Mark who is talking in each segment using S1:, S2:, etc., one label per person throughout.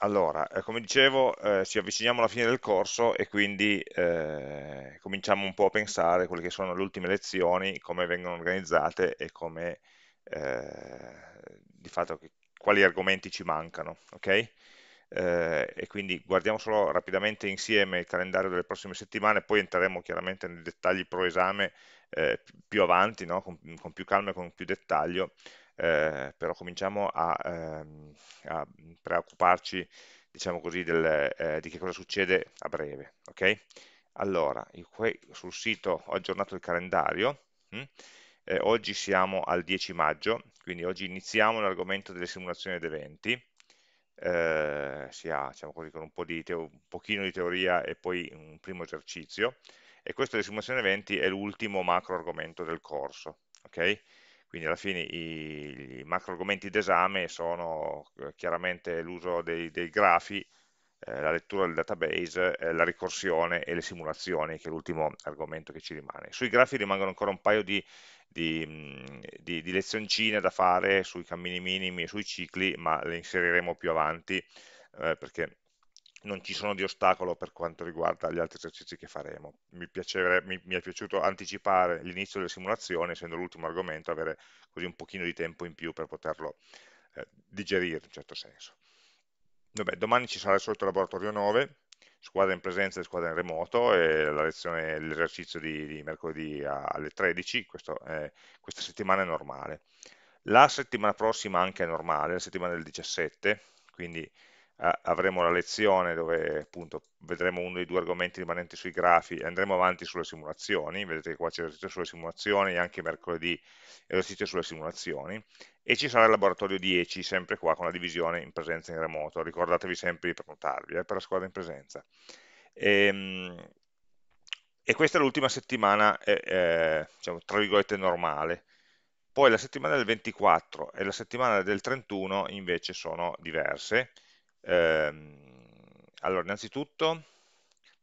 S1: Allora, eh, come dicevo, eh, ci avviciniamo alla fine del corso e quindi eh, cominciamo un po' a pensare quelle che sono le ultime lezioni, come vengono organizzate e come, eh, di fatto, che- quali argomenti ci mancano, ok? Eh, e quindi guardiamo solo rapidamente insieme il calendario delle prossime settimane, poi entreremo chiaramente nei dettagli pro esame più avanti, no? Con, con più calma e con più dettaglio, eh, però cominciamo a, ehm, a preoccuparci, diciamo così, del, eh, di che cosa succede a breve, ok? Allora, sul sito ho aggiornato il calendario, hm? Eh, oggi siamo al 10 maggio, quindi oggi iniziamo l'argomento delle simulazioni ed eventi, eh, si ha, diciamo così, con un, po di un pochino di teoria e poi un primo esercizio, e questo delle simulazioni eventi è l'ultimo macro argomento del corso, ok? Quindi alla fine i, i macro argomenti d'esame sono eh, chiaramente l'uso dei, dei grafi, eh, la lettura del database, eh, la ricorsione e le simulazioni, che è l'ultimo argomento che ci rimane. Sui grafi rimangono ancora un paio di, di, di- di lezioncine da fare sui cammini minimi e sui cicli, ma le inseriremo più avanti, eh, perché non ci sono di ostacolo per quanto riguarda gli altri esercizi che faremo. Mi, mi- mi è piaciuto anticipare l'inizio delle simulazioni, essendo l'ultimo argomento, avere così un pochino di tempo in più per poterlo eh, digerire in certo senso. Vabbè, domani ci sarà il solito laboratorio 9, squadra in presenza e squadra in remoto, e l'esercizio di, di mercoledì alle 13, questo è- questa settimana è normale. La settimana prossima anche è normale, la settimana del 17, quindi eh, avremo la lezione dove appunto vedremo uno dei due argomenti rimanenti sui grafi e andremo avanti sulle simulazioni, vedete che qua c'è l'esercizio sulle simulazioni, e anche mercoledì esercizio sulle simulazioni, e ci sarà il laboratorio 10, sempre qua con la divisione in presenza in remoto, ricordatevi sempre di prenotarvi eh, per la squadra in presenza. E, e questa è l'ultima settimana, eh, eh, diciamo, tra virgolette, normale. Poi la settimana del 24 e la settimana del 31 invece sono diverse. Ehm, allora, innanzitutto,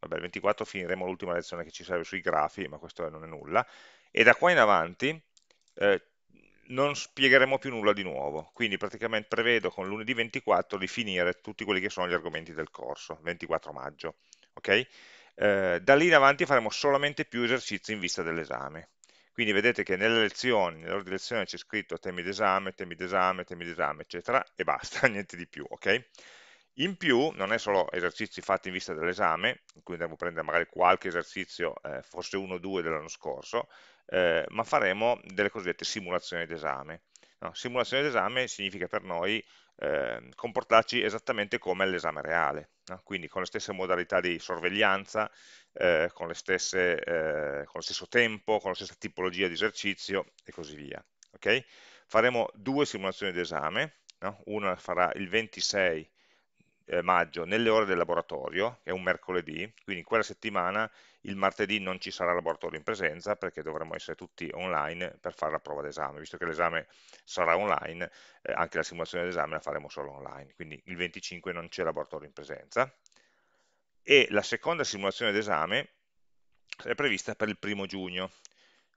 S1: vabbè, il 24 finiremo l'ultima lezione che ci serve sui grafi, ma questo non è nulla, e da qua in avanti eh, non spiegheremo più nulla di nuovo, quindi praticamente prevedo con lunedì 24 di finire tutti quelli che sono gli argomenti del corso, 24 maggio, ok? Eh, da lì in avanti faremo solamente più esercizi in vista dell'esame. Quindi vedete che nelle lezioni, nell'ordine di lezione c'è scritto temi d'esame, temi d'esame, temi d'esame, eccetera, e basta, niente di più, ok? In più, non è solo esercizi fatti in vista dell'esame, in cui andremo a prendere magari qualche esercizio, eh, forse uno o due dell'anno scorso, eh, ma faremo delle cosiddette simulazioni d'esame. No? Simulazione d'esame significa per noi eh, comportarci esattamente come all'esame reale, no? quindi con le stesse modalità di sorveglianza, eh, con, stesse, eh, con, lo stesso tempo, con la stessa tipologia di esercizio e così via. Okay? Faremo due simulazioni d'esame, no? una farà il 26 eh, maggio nelle ore del laboratorio, che è un mercoledì, quindi in quella settimana il martedì non ci sarà laboratorio in presenza perché dovremo essere tutti online per fare la prova d'esame, visto che l'esame sarà online, eh, anche la simulazione d'esame la faremo solo online, quindi il 25 non c'è laboratorio in presenza. E la seconda simulazione d'esame è prevista per il primo giugno,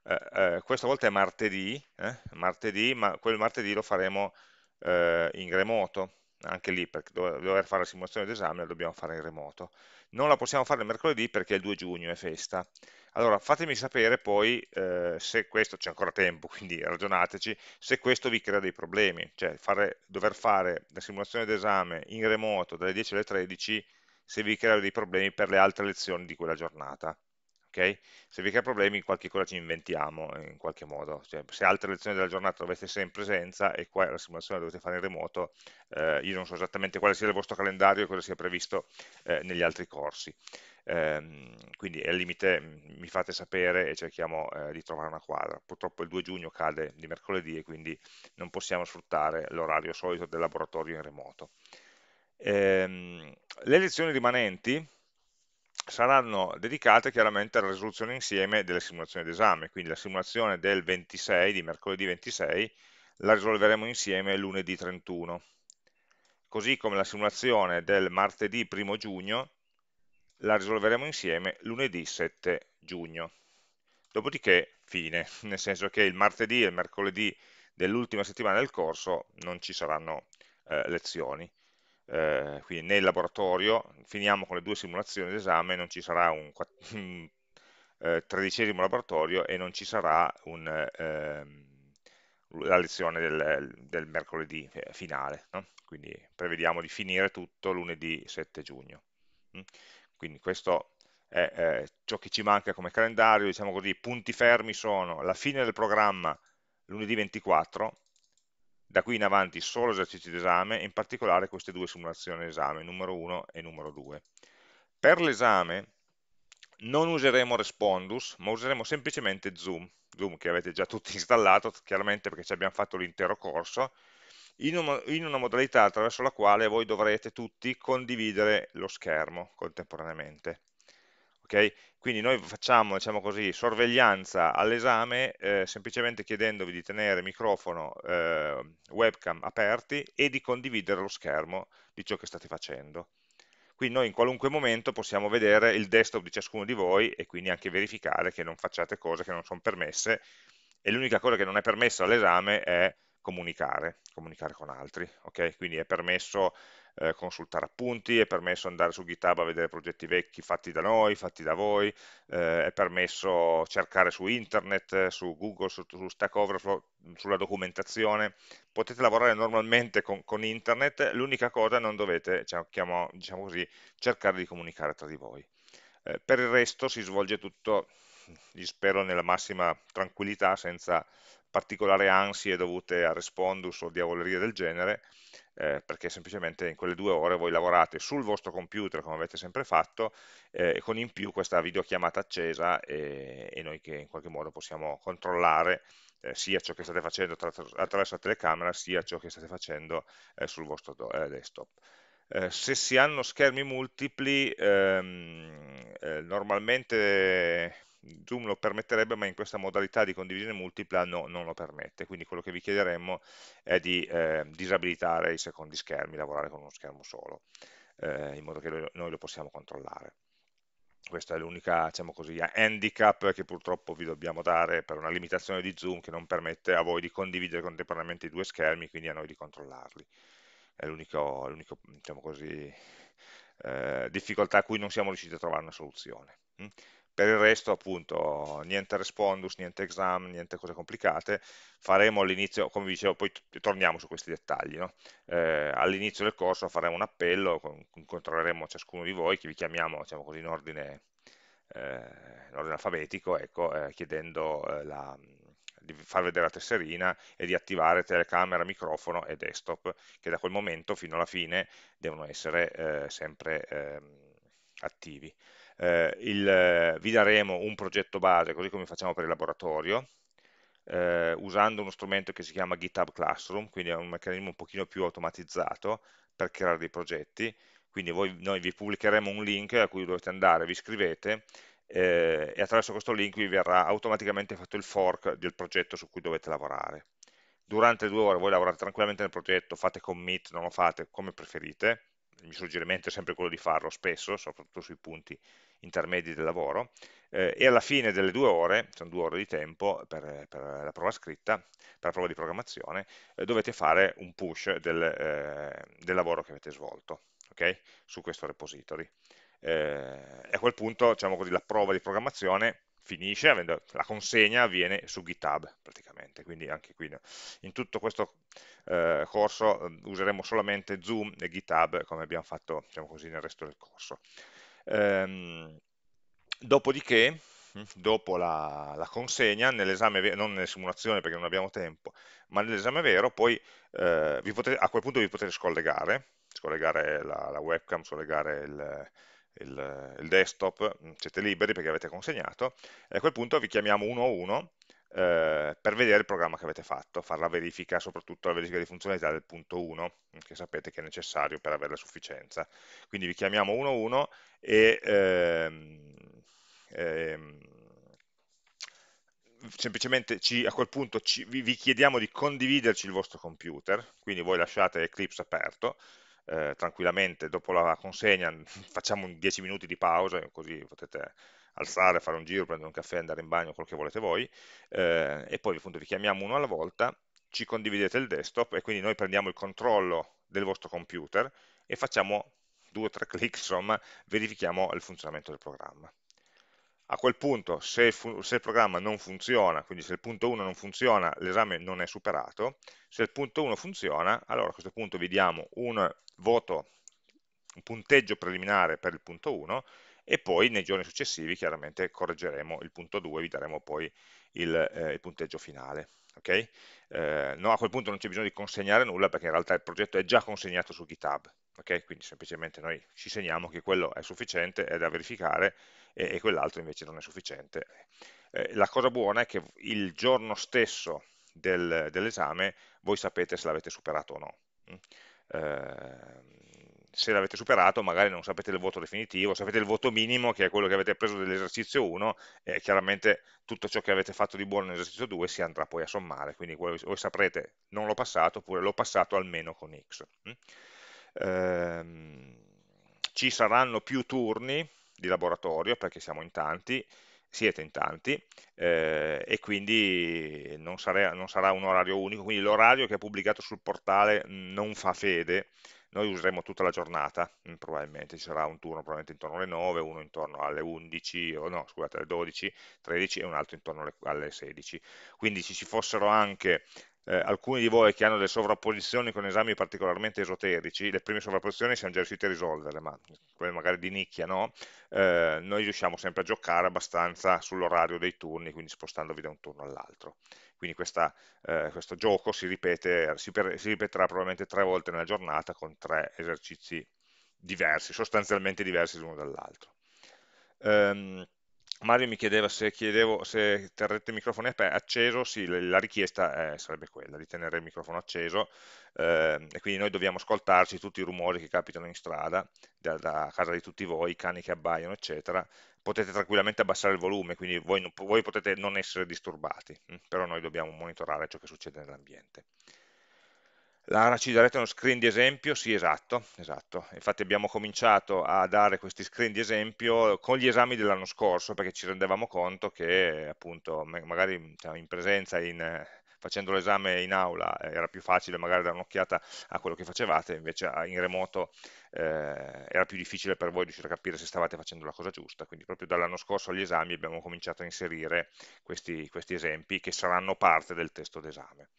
S1: eh, eh, questa volta è martedì, eh, martedì, ma quel martedì lo faremo eh, in remoto, anche lì per dover fare la simulazione d'esame la dobbiamo fare in remoto. Non la possiamo fare mercoledì perché il 2 giugno è festa. Allora fatemi sapere poi eh, se questo, c'è ancora tempo, quindi ragionateci, se questo vi crea dei problemi, cioè fare, dover fare la simulazione d'esame in remoto dalle 10 alle 13 se vi crea dei problemi per le altre lezioni di quella giornata. Okay? Se vi crea problemi, qualche cosa ci inventiamo in qualche modo. Cioè, se altre lezioni della giornata dovete essere in presenza e qua la simulazione la dovete fare in remoto, eh, io non so esattamente quale sia il vostro calendario e cosa sia previsto eh, negli altri corsi. Eh, quindi al limite mi fate sapere e cerchiamo eh, di trovare una quadra. Purtroppo il 2 giugno cade di mercoledì e quindi non possiamo sfruttare l'orario solito del laboratorio in remoto. Ehm, le lezioni rimanenti saranno dedicate chiaramente alla risoluzione insieme delle simulazioni d'esame, quindi la simulazione del 26, di mercoledì 26, la risolveremo insieme lunedì 31, così come la simulazione del martedì 1 giugno la risolveremo insieme lunedì 7 giugno. Dopodiché, fine, nel senso che il martedì e il mercoledì dell'ultima settimana del corso non ci saranno eh, lezioni. Eh, quindi nel laboratorio, finiamo con le due simulazioni d'esame, non ci sarà un, eh, tredicesimo laboratorio e non ci sarà un, ehm, la lezione del, del mercoledì eh, finale, no? quindi prevediamo di finire tutto lunedì 7 giugno. Mm? Quindi questo è eh, ciò che ci manca come calendario, diciamo così, punti fermi sono la fine del programma lunedì 24, da qui in avanti solo esercizi d'esame, in particolare queste due simulazioni d'esame, numero 1 e numero 2. Per l'esame non useremo Respondus, ma useremo semplicemente Zoom, Zoom che avete già tutti installato, chiaramente perché ci abbiamo fatto l'intero corso, in una, in una modalità attraverso la quale voi dovrete tutti condividere lo schermo contemporaneamente. Okay? Quindi noi facciamo, diciamo così, sorveglianza all'esame eh, semplicemente chiedendovi di tenere microfono, eh, webcam aperti e di condividere lo schermo di ciò che state facendo. Quindi noi in qualunque momento possiamo vedere il desktop di ciascuno di voi e quindi anche verificare che non facciate cose che non sono permesse e l'unica cosa che non è permessa all'esame è comunicare, comunicare con altri, ok? Quindi è permesso eh, consultare appunti, è permesso andare su GitHub a vedere progetti vecchi fatti da noi, fatti da voi, eh, è permesso cercare su internet, su Google, su, su Stack Overflow, sulla documentazione, potete lavorare normalmente con, con internet, l'unica cosa non dovete, diciamo, diciamo così, cercare di comunicare tra di voi. Eh, per il resto si svolge tutto, spero, nella massima tranquillità, senza particolari ansie dovute a respondus o diavolerie del genere, eh, perché semplicemente in quelle due ore voi lavorate sul vostro computer come avete sempre fatto eh, e con in più questa videochiamata accesa e, e, noi che in qualche modo possiamo controllare eh, sia ciò che state facendo attraverso la telecamera sia ciò che state facendo eh, sul vostro eh, desktop. Eh, se si hanno schermi multipli, ehm, normalmente Zoom lo permetterebbe, ma in questa modalità di condivisione multipla no, non lo permette, quindi quello che vi chiederemmo è di eh, disabilitare i secondi schermi, lavorare con uno schermo solo, eh, in modo che lo, noi lo possiamo controllare. Questa è l'unica, diciamo così, handicap che purtroppo vi dobbiamo dare per una limitazione di Zoom che non permette a voi di condividere contemporaneamente i due schermi, quindi a noi di controllarli. È l'unica diciamo eh, difficoltà a cui non siamo riusciti a trovare una soluzione. Per il resto, appunto, niente respondus, niente exam, niente cose complicate. Faremo all'inizio, come vi dicevo, poi torniamo su questi dettagli. No? Eh, all'inizio del corso faremo un appello, incontreremo ciascuno di voi, che vi chiamiamo diciamo così, in, ordine, eh, in ordine alfabetico, ecco, eh, chiedendo eh, la, di far vedere la tesserina e di attivare telecamera, microfono e desktop, che da quel momento fino alla fine devono essere eh, sempre ehm, attivi eh, il, vi daremo un progetto base, così come facciamo per il laboratorio, eh, usando uno strumento che si chiama GitHub Classroom, quindi è un meccanismo un pochino più automatizzato per creare dei progetti, quindi voi, noi vi pubblicheremo un link a cui dovete andare, vi iscrivete eh, e attraverso questo link vi verrà automaticamente fatto il fork del progetto su cui dovete lavorare. Durante due ore voi lavorate tranquillamente nel progetto, fate commit, non lo fate, come preferite, il mio suggerimento è sempre quello di farlo spesso, soprattutto sui punti intermedi del lavoro, eh, e alla fine delle due ore, sono due ore di tempo per, per la prova scritta, per la prova di programmazione, eh, dovete fare un push del, eh, del lavoro che avete svolto okay? su questo repository. Eh, a quel punto, diciamo così, la prova di programmazione finisce, la consegna avviene su GitHub praticamente, quindi anche qui in tutto questo eh, corso eh, useremo solamente Zoom e GitHub come abbiamo fatto diciamo così, nel resto del corso. Ehm, dopodiché, dopo la, la consegna, nell'esame, non nelle simulazioni perché non abbiamo tempo, ma nell'esame vero, poi eh, potete, a quel punto vi potete scollegare, scollegare la, la webcam, scollegare il, il, il, desktop, siete liberi perché avete consegnato, e a quel punto vi chiamiamo uno a uno eh, per vedere il programma che avete fatto, fare la verifica, soprattutto la verifica di funzionalità del punto 1, che sapete che è necessario per avere la sufficienza. Quindi vi chiamiamo uno a uno e ehm, ehm, semplicemente ci, a quel punto ci, vi, vi, chiediamo di condividerci il vostro computer, quindi voi lasciate Eclipse aperto, eh, tranquillamente dopo la consegna facciamo 10 minuti di pausa, così potete alzare, fare un giro, prendere un caffè, andare in bagno, quello che volete voi, eh, e poi appunto vi chiamiamo uno alla volta, ci condividete il desktop e quindi noi prendiamo il controllo del vostro computer e facciamo due o tre clic, insomma, verifichiamo il funzionamento del programma. A quel punto, se se il programma non funziona, quindi se il punto 1 non funziona, l'esame non è superato, se il punto 1 funziona, allora a questo punto vi diamo un voto, un punteggio preliminare per il punto 1 e poi nei giorni successivi chiaramente correggeremo il punto 2 e vi daremo poi il, eh, il punteggio finale. Okay? Eh, no, a quel punto non c'è bisogno di consegnare nulla perché in realtà il progetto è già consegnato su GitHub, okay? quindi semplicemente noi ci segniamo che quello è sufficiente, è da verificare e, e quell'altro invece non è sufficiente. Eh, la cosa buona è che il giorno stesso del, dell'esame voi sapete se l'avete superato o no. Eh, se l'avete superato magari non sapete il voto definitivo, sapete il voto minimo che è quello che avete preso dell'esercizio 1 e chiaramente tutto ciò che avete fatto di buono nell'esercizio 2 si andrà poi a sommare, quindi voi, saprete non l'ho passato oppure l'ho passato almeno con X. Mm? Ehm, ci saranno più turni di laboratorio perché siamo in tanti, siete in tanti eh, e quindi non, sarà, non sarà un orario unico, quindi l'orario che è pubblicato sul portale non fa fede noi useremo tutta la giornata, mm, probabilmente, ci sarà un turno probabilmente intorno alle 9, uno intorno alle 11, o no, scusate, alle 12, 13 e un altro intorno alle, alle 16. Quindi se ci fossero anche eh, alcuni di voi che hanno delle sovrapposizioni con esami particolarmente esoterici, le prime sovrapposizioni siamo già riusciti a risolverle, ma quelle magari di nicchia no, eh, noi riusciamo sempre a giocare abbastanza sull'orario dei turni, quindi spostandovi da un turno all'altro. Quindi questa, eh, questo gioco si, ripete, si, per, si ripeterà probabilmente tre volte nella giornata con tre esercizi diversi, sostanzialmente diversi l'uno dall'altro. Um, Mario mi chiedeva se, chiedevo, se terrete il microfono acceso, sì, la richiesta eh, sarebbe quella di tenere il microfono acceso eh, e quindi noi dobbiamo ascoltarci tutti i rumori che capitano in strada, da, da, casa di tutti voi, i cani che abbaiano, eccetera. Potete tranquillamente abbassare il volume, quindi voi, voi potete non essere disturbati, hm? però noi dobbiamo monitorare ciò che succede nell'ambiente. Lara ci darete uno screen di esempio? Sì, esatto, esatto. Infatti abbiamo cominciato a dare questi screen di esempio con gli esami dell'anno scorso perché ci rendevamo conto che appunto magari diciamo, in presenza, in, facendo l'esame in aula era più facile magari dare un'occhiata a quello che facevate, invece in remoto eh, era più difficile per voi riuscire a capire se stavate facendo la cosa giusta, quindi proprio dall'anno scorso agli esami abbiamo cominciato a inserire questi, questi esempi che saranno parte del testo d'esame.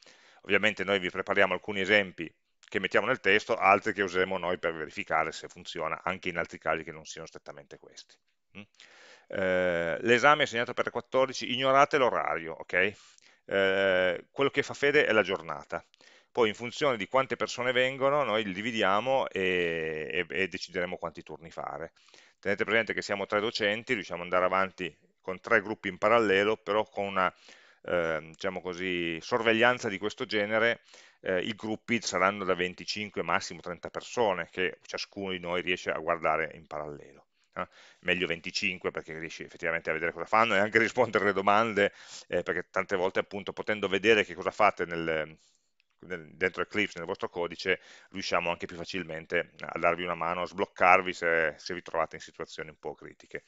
S1: Ovviamente noi vi prepariamo alcuni esempi che mettiamo nel testo, altri che useremo noi per verificare se funziona anche in altri casi che non siano strettamente questi. Mm? Eh, l'esame è segnato per le 14, ignorate l'orario, ok? Eh, quello che fa fede è la giornata. Poi in funzione di quante persone vengono, noi li dividiamo e, e, e decideremo quanti turni fare. Tenete presente che siamo tre docenti, riusciamo ad andare avanti con tre gruppi in parallelo, però con una eh, diciamo così, sorveglianza di questo genere, eh, i gruppi saranno da 25 massimo 30 persone che ciascuno di noi riesce a guardare in parallelo. Eh? Meglio 25 perché riesci effettivamente a vedere cosa fanno e anche rispondere alle domande, eh, perché tante volte appunto potendo vedere che cosa fate nel, dentro Eclipse, nel vostro codice, riusciamo anche più facilmente a darvi una mano, a sbloccarvi se, se vi trovate in situazioni un po' critiche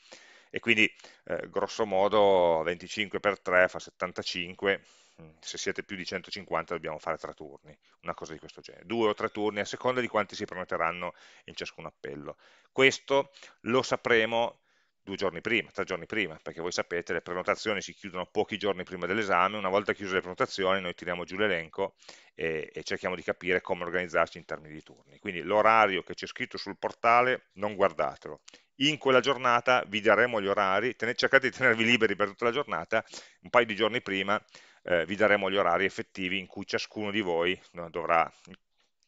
S1: e quindi eh, grosso modo 25 per 3 fa 75, mm, se siete più di 150 dobbiamo fare tre turni, una cosa di questo genere, due o tre turni a seconda di quanti si prenoteranno in ciascun appello. Questo lo sapremo due giorni prima, tre giorni prima, perché voi sapete le prenotazioni si chiudono pochi giorni prima dell'esame, una volta chiuse le prenotazioni noi tiriamo giù l'elenco e, e, cerchiamo di capire come organizzarci in termini di turni. Quindi l'orario che c'è scritto sul portale non guardatelo, in quella giornata vi daremo gli orari, cercate di tenervi liberi per tutta la giornata, un paio di giorni prima eh, vi daremo gli orari effettivi in cui ciascuno di voi dovrà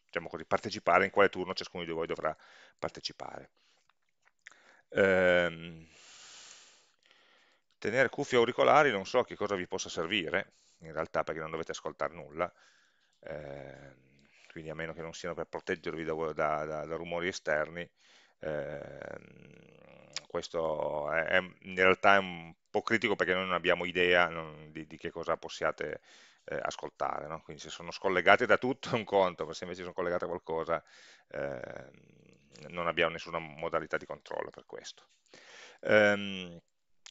S1: diciamo così, partecipare, in quale turno ciascuno di voi dovrà partecipare. Ehm, tenere cuffie auricolari non so che cosa vi possa servire, in realtà perché non dovete ascoltare nulla, ehm, quindi a meno che non siano per proteggervi da, da, da, da rumori esterni, questo è, è, in realtà è un po' critico perché noi non abbiamo idea non, di, di, che cosa possiate eh, ascoltare, no? quindi se sono scollegati da tutto è un conto, ma se invece sono collegati a qualcosa eh, non abbiamo nessuna modalità di controllo per questo. Um,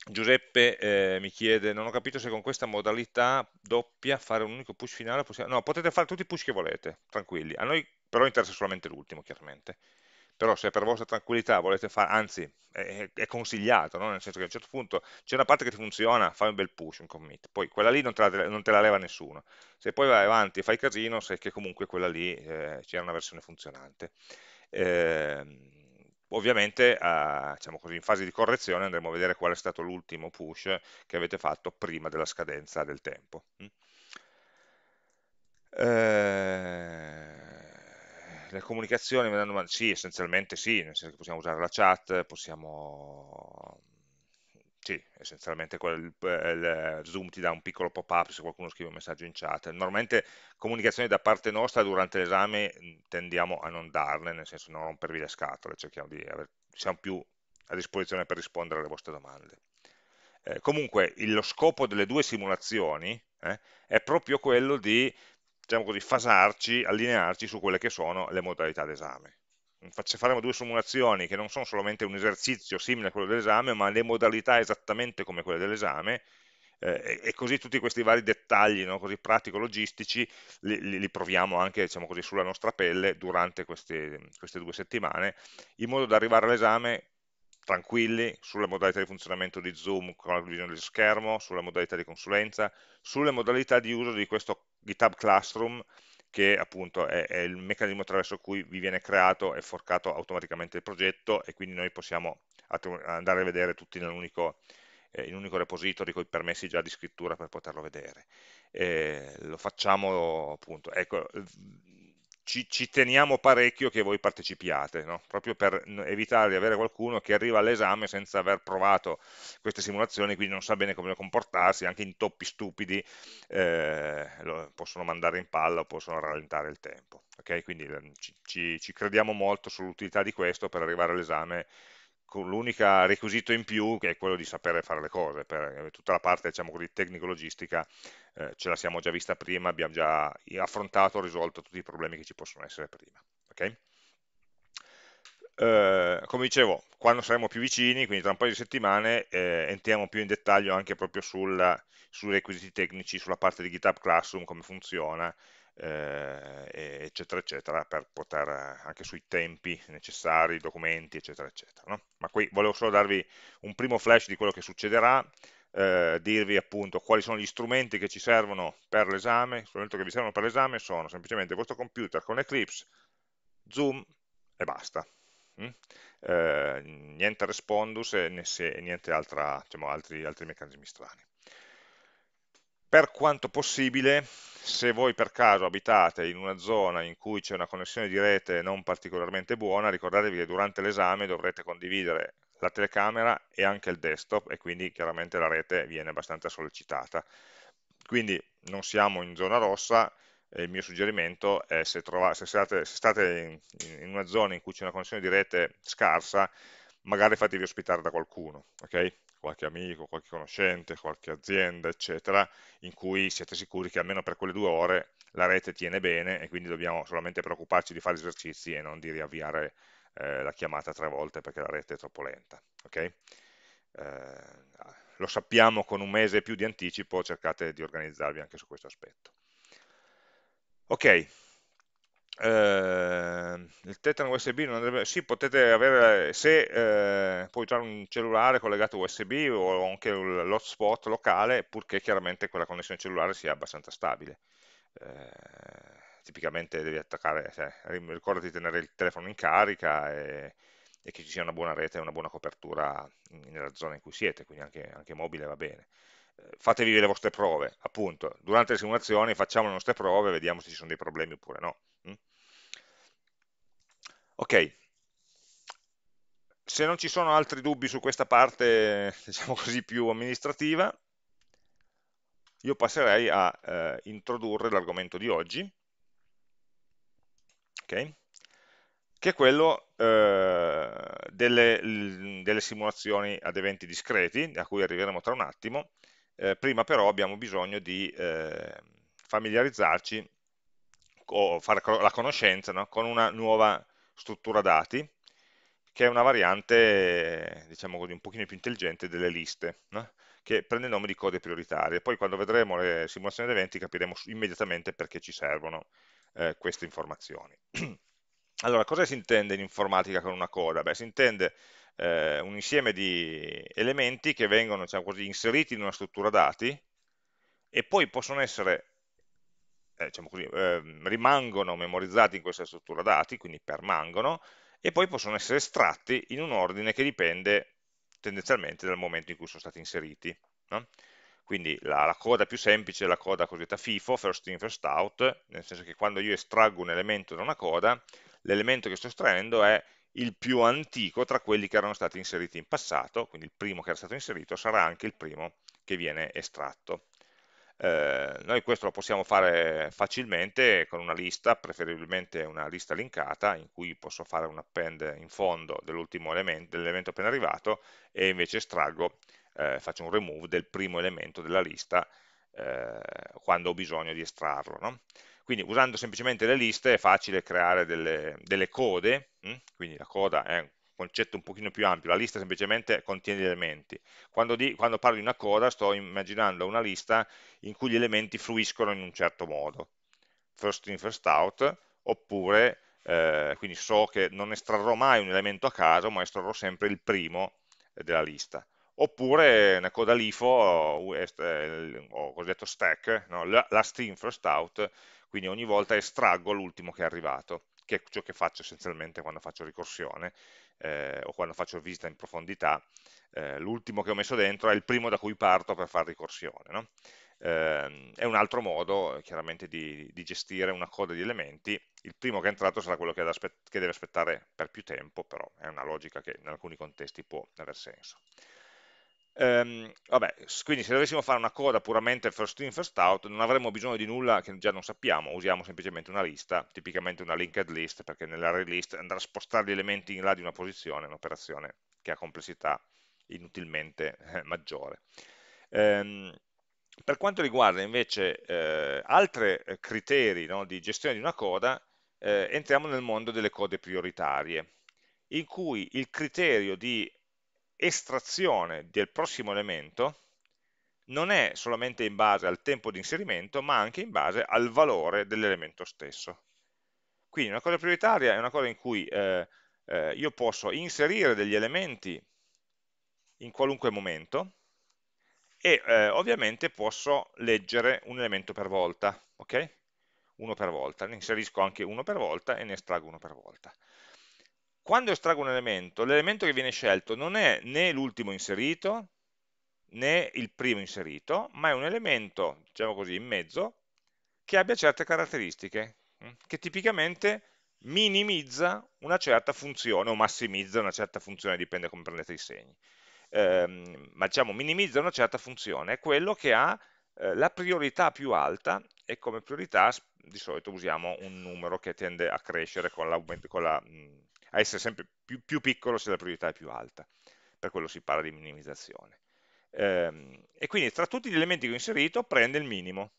S1: Giuseppe eh, mi chiede, non ho capito se con questa modalità doppia fare un unico push finale, possiamo... no, potete fare tutti i push che volete, tranquilli. A noi però interessa solamente l'ultimo chiaramente. Però se per vostra tranquillità volete fare, anzi è, è consigliato, no? nel senso che a un certo punto c'è una parte che ti funziona, fai un bel push, un commit, poi quella lì non te la, non te la leva nessuno. Se poi vai avanti e fai casino, sai che comunque quella lì eh, c'è una versione funzionante. Eh, ovviamente eh, diciamo così, in fase di correzione andremo a vedere qual è stato l'ultimo push che avete fatto prima della scadenza del tempo. Mm? Eh, le comunicazioni, sì, essenzialmente sì, nel senso che possiamo usare la chat, possiamo sì, essenzialmente quel, il Zoom ti dà un piccolo pop-up se qualcuno scrive un messaggio in chat. Normalmente comunicazioni da parte nostra durante l'esame tendiamo a non darne, nel senso non rompervi le scatole, cerchiamo di avere, siamo più a disposizione per rispondere alle vostre domande. Eh, comunque il, lo scopo delle due simulazioni eh, è proprio quello di diciamo così, fasarci, allinearci su quelle che sono le modalità d'esame. Faremo due simulazioni che non sono solamente un esercizio simile a quello dell'esame, ma le modalità esattamente come quelle dell'esame, eh, e, così tutti questi vari dettagli, no, così pratico-logistici, li, li, li, proviamo anche diciamo così, sulla nostra pelle durante queste, queste due settimane, in modo da arrivare all'esame tranquilli sulle modalità di funzionamento di Zoom con la visione dello schermo, sulle modalità di consulenza, sulle modalità di uso di questo GitHub Classroom che appunto è, è, il meccanismo attraverso cui vi viene creato e forcato automaticamente il progetto e quindi noi possiamo andare a vedere tutti in un unico, eh, in un unico repository con i permessi già di scrittura per poterlo vedere. E lo facciamo appunto, ecco, ci, ci, teniamo parecchio che voi partecipiate, no? proprio per evitare di avere qualcuno che arriva all'esame senza aver provato queste simulazioni, quindi non sa bene come comportarsi, anche intoppi stupidi eh, possono mandare in palla o possono rallentare il tempo. Okay? Quindi ehm, ci, ci, ci crediamo molto sull'utilità di questo per arrivare all'esame con l'unico requisito in più che è quello di sapere fare le cose, per tutta la parte diciamo così, tecnico-logistica eh, ce la siamo già vista prima, abbiamo già affrontato, risolto tutti i problemi che ci possono essere prima. Okay? Eh, come dicevo, quando saremo più vicini, quindi tra un paio di settimane, eh, entriamo più in dettaglio anche proprio sul, sui requisiti tecnici, sulla parte di GitHub Classroom, come funziona, eh, eccetera, eccetera, per poter, anche sui tempi necessari, documenti, eccetera, eccetera. No? Ma qui volevo solo darvi un primo flash di quello che succederà, eh, dirvi appunto quali sono gli strumenti che ci servono per l'esame, gli strumenti che vi servono per l'esame sono semplicemente il vostro computer con Eclipse, Zoom e basta. Mm? Eh, niente respondus e niente altra, diciamo, altri, altri meccanismi strani. Per quanto possibile, se voi per caso abitate in una zona in cui c'è una connessione di rete non particolarmente buona, ricordatevi che durante l'esame dovrete condividere la telecamera e anche il desktop e quindi chiaramente la rete viene abbastanza sollecitata. Quindi non siamo in zona rossa, il mio suggerimento è se, se, state, se state in, in, una zona in cui c'è una connessione di rete scarsa, magari fatevi ospitare da qualcuno, ok? Qualche amico, qualche conoscente, qualche azienda, eccetera, in cui siete sicuri che almeno per quelle due ore la rete tiene bene e quindi dobbiamo solamente preoccuparci di fare esercizi e non di riavviare eh, la chiamata tre volte perché la rete è troppo lenta. Okay? Eh, lo sappiamo con un mese più di anticipo, cercate di organizzarvi anche su questo aspetto. Ok, eh, il Tetran USB non deve, sì, potete avere, se eh, puoi usare un cellulare collegato USB o anche l'hotspot locale, purché chiaramente quella connessione cellulare sia abbastanza stabile. Eh, tipicamente devi attaccare, cioè, ricordati di tenere il telefono in carica e, e, che ci sia una buona rete e una buona copertura nella zona in cui siete, quindi anche, anche mobile va bene fatevi le vostre prove, appunto, durante le simulazioni facciamo le nostre prove, vediamo se ci sono dei problemi oppure no. Mm? Ok, se non ci sono altri dubbi su questa parte, diciamo così, più amministrativa, io passerei a eh, introdurre l'argomento di oggi, okay? che è quello eh, delle, delle, simulazioni ad eventi discreti, a cui arriveremo tra un attimo. Eh, prima però abbiamo bisogno di eh, familiarizzarci o fare la conoscenza no? con una nuova struttura dati, che è una variante, diciamo così, un pochino più intelligente delle liste, no? che prende il nome di code prioritarie. Poi quando vedremo le simulazioni di eventi capiremo immediatamente perché ci servono eh, queste informazioni. Allora, cosa si intende in informatica con una coda? Beh, si intende eh, un insieme di elementi che vengono diciamo così, inseriti in una struttura dati e poi possono essere, eh, diciamo così, eh, rimangono memorizzati in questa struttura dati, quindi permangono, e poi possono essere estratti in un ordine che dipende tendenzialmente dal momento in cui sono stati inseriti. No? Quindi la, la, coda più semplice è la coda cosiddetta FIFO, first in, first out, nel senso che quando io estraggo un elemento da una coda, l'elemento che sto estraendo è il più antico tra quelli che erano stati inseriti in passato, quindi il primo che era stato inserito sarà anche il primo che viene estratto. Eh, noi questo lo possiamo fare facilmente con una lista, preferibilmente una lista linkata, in cui posso fare un append in fondo dell'ultimo elemento, dell'elemento appena arrivato, e invece estraggo, eh, faccio un remove del primo elemento della lista eh, quando ho bisogno di estrarlo. No? Quindi usando semplicemente le liste è facile creare delle, delle code, hm? quindi la coda è un concetto un pochino più ampio, la lista semplicemente contiene gli elementi. Quando, di, quando parlo di una coda sto immaginando una lista in cui gli elementi fruiscono in un certo modo, first in, first out, oppure, eh, quindi so che non estrarrò mai un elemento a caso, ma estrarrò sempre il primo della lista oppure una coda LIFO o, o cosiddetto stack, no? last in, first out, quindi ogni volta estraggo l'ultimo che è arrivato, che è ciò che faccio essenzialmente quando faccio ricorsione eh, o quando faccio visita in profondità, eh, l'ultimo che ho messo dentro è il primo da cui parto per fare ricorsione. No? Eh, è un altro modo chiaramente di, di, gestire una coda di elementi, il primo che è entrato sarà quello che, che deve aspettare per più tempo, però è una logica che in alcuni contesti può aver senso. Ehm, vabbè, quindi se dovessimo fare una coda puramente first in, first out, non avremmo bisogno di nulla che già non sappiamo, usiamo semplicemente una lista, tipicamente una linked list, perché nell'array list andare a spostare gli elementi in là di una posizione è un'operazione che ha complessità inutilmente eh, maggiore. Ehm, per quanto riguarda invece eh, altri eh, criteri no, di gestione di una coda, eh, entriamo nel mondo delle code prioritarie, in cui il criterio di estrazione del prossimo elemento non è solamente in base al tempo di inserimento, ma anche in base al valore dell'elemento stesso. Quindi una cosa prioritaria è una cosa in cui eh, eh, io posso inserire degli elementi in qualunque momento e eh, ovviamente posso leggere un elemento per volta, ok? Uno per volta, ne inserisco anche uno per volta e ne estraggo uno per volta. Quando estraggo un elemento, l'elemento che viene scelto non è né l'ultimo inserito né il primo inserito, ma è un elemento, diciamo così, in mezzo, che abbia certe caratteristiche, mm, che tipicamente minimizza una certa funzione o massimizza una certa funzione, dipende come prendete i segni. Eh, ma diciamo minimizza una certa funzione, è quello che ha eh, la priorità più alta e come priorità di solito usiamo un numero che tende a crescere con, con la, mm, a essere sempre più, più, piccolo se la priorità è più alta, per quello si parla di minimizzazione. Ehm, e quindi tra tutti gli elementi che ho inserito prende il minimo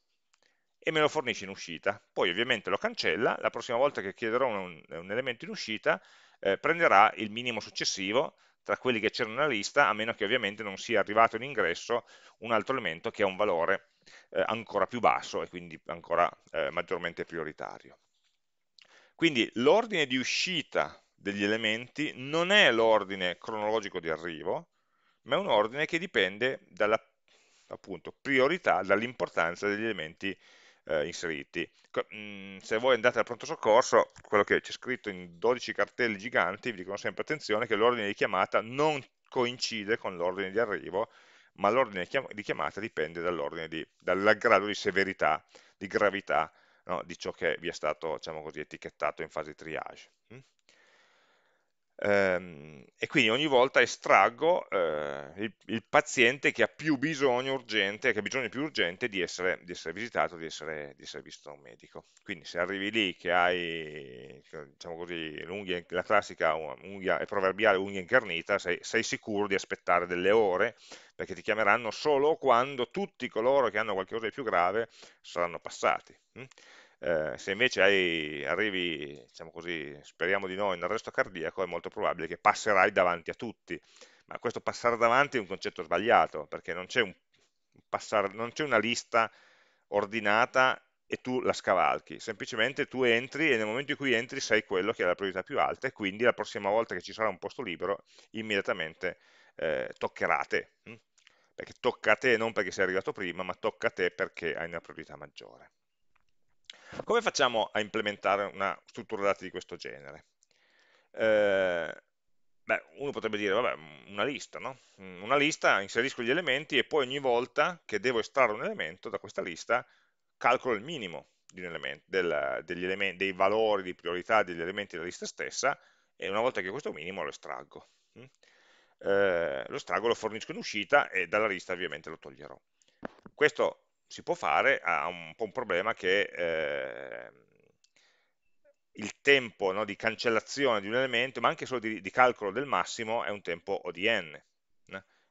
S1: e me lo fornisce in uscita, poi ovviamente lo cancella, la prossima volta che chiederò un, un elemento in uscita eh, prenderà il minimo successivo tra quelli che c'erano nella lista, a meno che ovviamente non sia arrivato in ingresso un altro elemento che ha un valore eh, ancora più basso e quindi ancora eh, maggiormente prioritario. Quindi l'ordine di uscita degli elementi non è l'ordine cronologico di arrivo, ma è un ordine che dipende dalla appunto, priorità, dall'importanza degli elementi eh, inseriti. Mm, se voi andate al pronto soccorso, quello che c'è scritto in 12 cartelli giganti, vi dicono sempre attenzione che l'ordine di chiamata non coincide con l'ordine di arrivo, ma l'ordine di chiamata dipende dal grado di severità, di gravità no, di ciò che vi è stato diciamo così, etichettato in fase triage. Ehm, e quindi ogni volta estraggo eh, il, il, paziente che ha più bisogno urgente, che ha bisogno più urgente di essere, di essere visitato, di essere, di essere, visto da un medico. Quindi se arrivi lì che hai, diciamo così, la classica unghia, è proverbiale unghia incarnita, sei, sei sicuro di aspettare delle ore, perché ti chiameranno solo quando tutti coloro che hanno qualcosa di più grave saranno passati. Eh, se invece hai, arrivi, diciamo così, speriamo di no, in arresto cardiaco, è molto probabile che passerai davanti a tutti. Ma questo passare davanti è un concetto sbagliato, perché non c'è un una lista ordinata e tu la scavalchi, semplicemente tu entri e nel momento in cui entri sei quello che ha la priorità più alta e quindi la prossima volta che ci sarà un posto libero immediatamente eh, toccherà a te, hm? perché tocca a te non perché sei arrivato prima, ma tocca a te perché hai una priorità maggiore. Come facciamo a implementare una struttura dati di questo genere? Eh, beh, uno potrebbe dire, vabbè, una lista, no? Una lista, inserisco gli elementi e poi ogni volta che devo estrarre un elemento da questa lista calcolo il minimo elemento, del, elementi, dei valori di priorità degli elementi della lista stessa e una volta che questo minimo lo estraggo. Mm? Eh, lo estraggo, lo fornisco in uscita e dalla lista ovviamente lo toglierò. Questo si può fare, ha un po' un problema che eh, il tempo no, di cancellazione di un elemento, ma anche solo di, di calcolo del massimo, è un tempo ODN,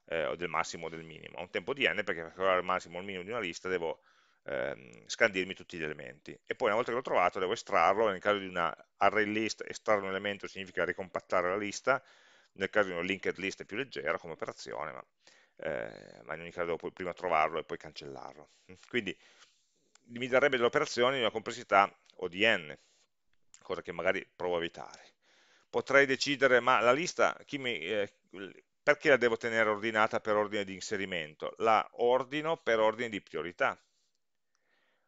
S1: eh, o del massimo o del minimo. Ha un tempo ODN perché per calcolare il massimo o il minimo di una lista devo ehm, scandirmi tutti gli elementi. E poi una volta che l'ho trovato devo estrarlo, nel caso di una array list estrarre un elemento significa ricompattare la lista, nel caso di una linked list è più leggera come operazione, ma, eh, ma in ogni caso devo prima trovarlo e poi cancellarlo. Quindi mi darebbe delle operazioni di una complessità ODN, cosa che magari provo a evitare. Potrei decidere, ma la lista, mi, eh, perché la devo tenere ordinata per ordine di inserimento? La ordino per ordine di priorità.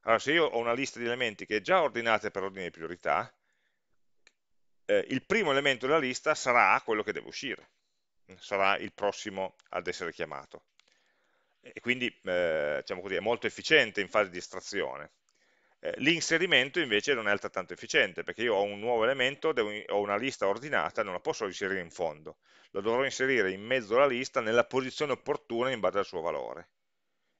S1: Allora, se io ho una lista di elementi che è già ordinata per ordine di priorità, eh, il primo elemento della lista sarà quello che deve uscire, sarà il prossimo ad essere chiamato. E quindi, eh, diciamo così, è molto efficiente in fase di estrazione. Eh, l'inserimento invece non è altrettanto efficiente, perché io ho un nuovo elemento, devo, ho una lista ordinata, non la posso inserire in fondo, lo dovrò inserire in mezzo alla lista nella posizione opportuna in base al suo valore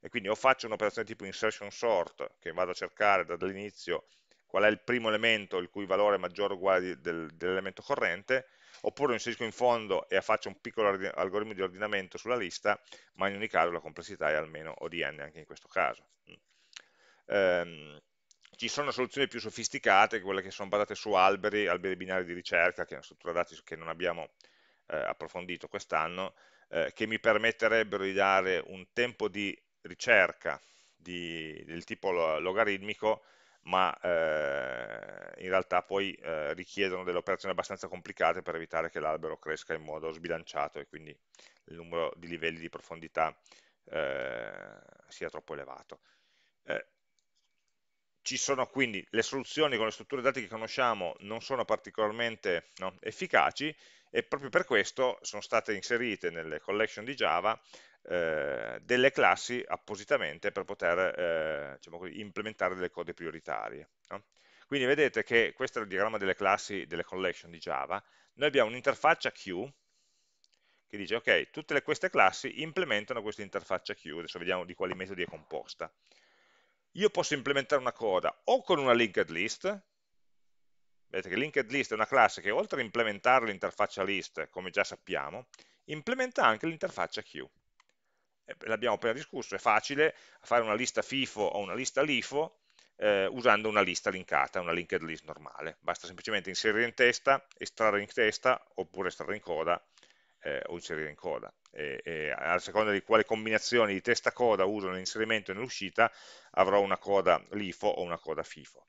S1: e quindi o faccio un'operazione tipo insertion sort, che vado a cercare dall'inizio qual è il primo elemento il cui valore è maggiore o uguale del, dell'elemento corrente, oppure lo inserisco in fondo e faccio un piccolo algoritmo di ordinamento sulla lista, ma in ogni caso la complessità è almeno ODN anche in questo caso. Um, ci sono soluzioni più sofisticate, quelle che sono basate su alberi, alberi binari di ricerca, che è una struttura dati che non abbiamo eh, approfondito quest'anno, eh, che mi permetterebbero di dare un tempo di ricerca di, del tipo logaritmico, ma eh, in realtà poi eh, richiedono delle operazioni abbastanza complicate per evitare che l'albero cresca in modo sbilanciato e quindi il numero di livelli di profondità eh, sia troppo elevato. Eh, ci sono quindi le soluzioni con le strutture dati che conosciamo non sono particolarmente no, efficaci e proprio per questo sono state inserite nelle collection di Java eh, delle classi appositamente per poter eh, diciamo così, implementare delle code prioritarie. No? Quindi vedete che questo è il diagramma delle classi delle collection di Java, noi abbiamo un'interfaccia queue che dice ok, tutte le, queste classi implementano questa interfaccia queue, adesso vediamo di quali metodi è composta. Io posso implementare una coda o con una linked list, vedete che linked list è una classe che oltre a implementare l'interfaccia list, come già sappiamo, implementa anche l'interfaccia queue. L'abbiamo appena discusso, è facile fare una lista FIFO o una lista LIFO eh, usando una lista linkata, una linked list normale. Basta semplicemente inserire in testa, estrarre in testa, oppure estrarre in coda, eh, o inserire in coda. E, e a seconda di quale combinazione di testa coda uso nell'inserimento e nell'uscita, avrò una coda LIFO o una coda FIFO.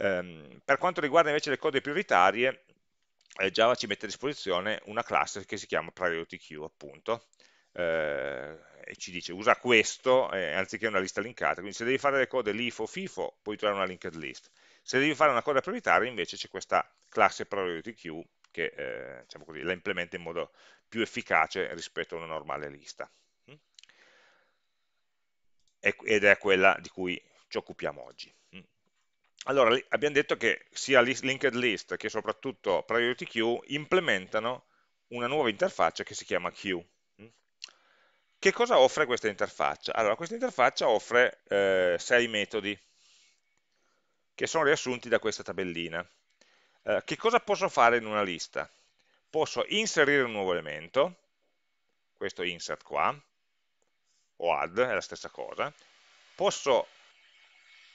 S1: Um, per quanto riguarda invece le code prioritarie, eh, Java ci mette a disposizione una classe che si chiama priority queue, appunto, eh, e ci dice usa questo eh, anziché una lista linkata, quindi se devi fare le code LIFO o FIFO puoi trovare una linked list, se devi fare una coda prioritaria invece c'è questa classe priority queue che eh, diciamo così, la implementa in modo più efficace rispetto a una normale lista. Mm? Ed è quella di cui ci occupiamo oggi. Mm? Allora, abbiamo detto che sia linked list che soprattutto priority queue implementano una nuova interfaccia che si chiama queue. Che cosa offre questa interfaccia? Allora, questa interfaccia offre eh, sei metodi che sono riassunti da questa tabellina. Eh, che cosa posso fare in una lista? Posso inserire un nuovo elemento, questo insert qua, o add, è la stessa cosa, posso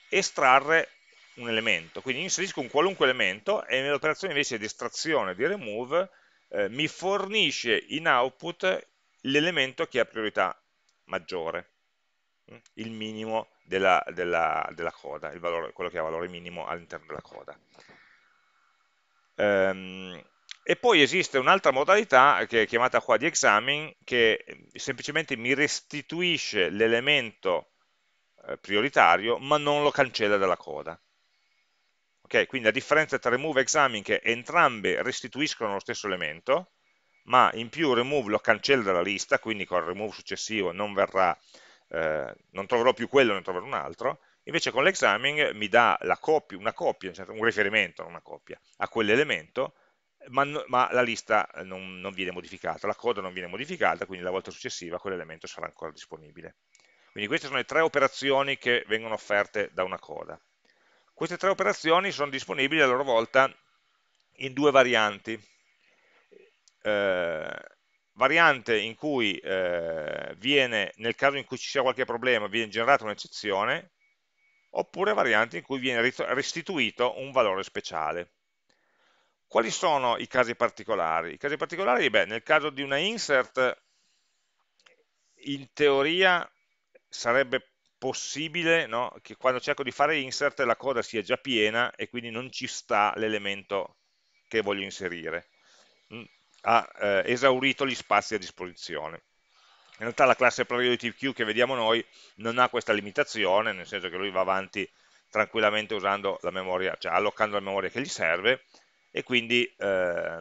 S1: estrarre un elemento, quindi inserisco un qualunque elemento e nell'operazione invece di estrazione, di remove, eh, mi fornisce in output l'elemento che ha priorità maggiore, mm, il minimo della, della, della coda, valore, quello che ha valore minimo all'interno della coda. Um, e poi esiste un'altra modalità che è chiamata qua di examine che semplicemente mi restituisce l'elemento eh, prioritario ma non lo cancella dalla coda. Okay? Quindi la differenza tra remove e examine che entrambe restituiscono lo stesso elemento, ma in più remove lo cancella dalla lista, quindi con il remove successivo non, verrà, eh, non troverò più quello, ne troverò un altro, invece con l'examine mi dà coppia, una coppia, un riferimento, non una coppia, a quell'elemento, ma, ma, la lista non, non, viene modificata, la coda non viene modificata, quindi la volta successiva quell'elemento sarà ancora disponibile. Quindi queste sono le tre operazioni che vengono offerte da una coda. Queste tre operazioni sono disponibili a loro volta in due varianti. Eh, variante in cui eh, viene, nel caso in cui ci sia qualche problema, viene generata un'eccezione, oppure variante in cui viene restituito un valore speciale. Quali sono i casi particolari? I casi particolari, beh, nel caso di una insert, in teoria sarebbe possibile no, che quando cerco di fare insert la coda sia già piena e quindi non ci sta l'elemento che voglio inserire. Mm, ha eh, esaurito gli spazi a disposizione. In realtà la classe priority queue che vediamo noi non ha questa limitazione, nel senso che lui va avanti tranquillamente usando la memoria, cioè allocando la memoria che gli serve, e quindi eh,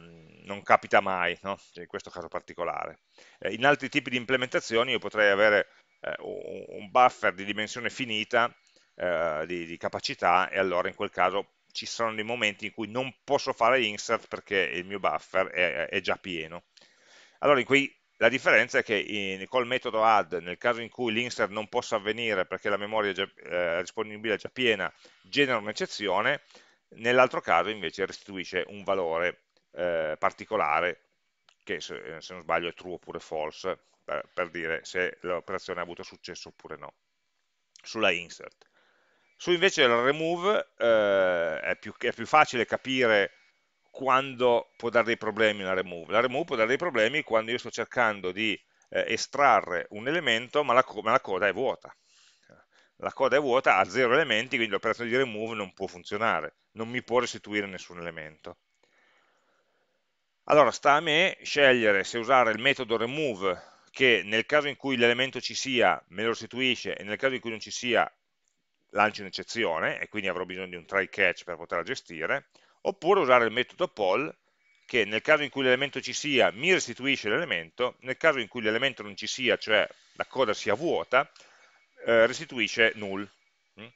S1: non capita mai, no? in questo caso particolare. Eh, in altri tipi di implementazioni io potrei avere eh, un buffer di dimensione finita, eh, di, di capacità, e allora in quel caso ci sono dei momenti in cui non posso fare insert perché il mio buffer è, è già pieno. Allora in cui la differenza è che in, col metodo add, nel caso in cui l'insert non possa avvenire perché la memoria già, eh, disponibile è già piena, genera un'eccezione, nell'altro caso invece restituisce un valore eh, particolare che se, se, non sbaglio è true oppure false per, per dire se l'operazione ha avuto successo oppure no. Sulla insert. Su invece il remove eh, è, più, è, più, facile capire quando può dare dei problemi la remove. La remove può dare dei problemi quando io sto cercando di eh, estrarre un elemento ma la, ma la coda è vuota. La coda è vuota, ha zero elementi, quindi l'operazione di remove non può funzionare, non mi può restituire nessun elemento. Allora sta a me scegliere se usare il metodo remove che nel caso in cui l'elemento ci sia me lo restituisce e nel caso in cui non ci sia lancio un'eccezione e quindi avrò bisogno di un try catch per poterla gestire, oppure usare il metodo poll che nel caso in cui l'elemento ci sia mi restituisce l'elemento, nel caso in cui l'elemento non ci sia, cioè la coda sia vuota, eh, restituisce null. Mm?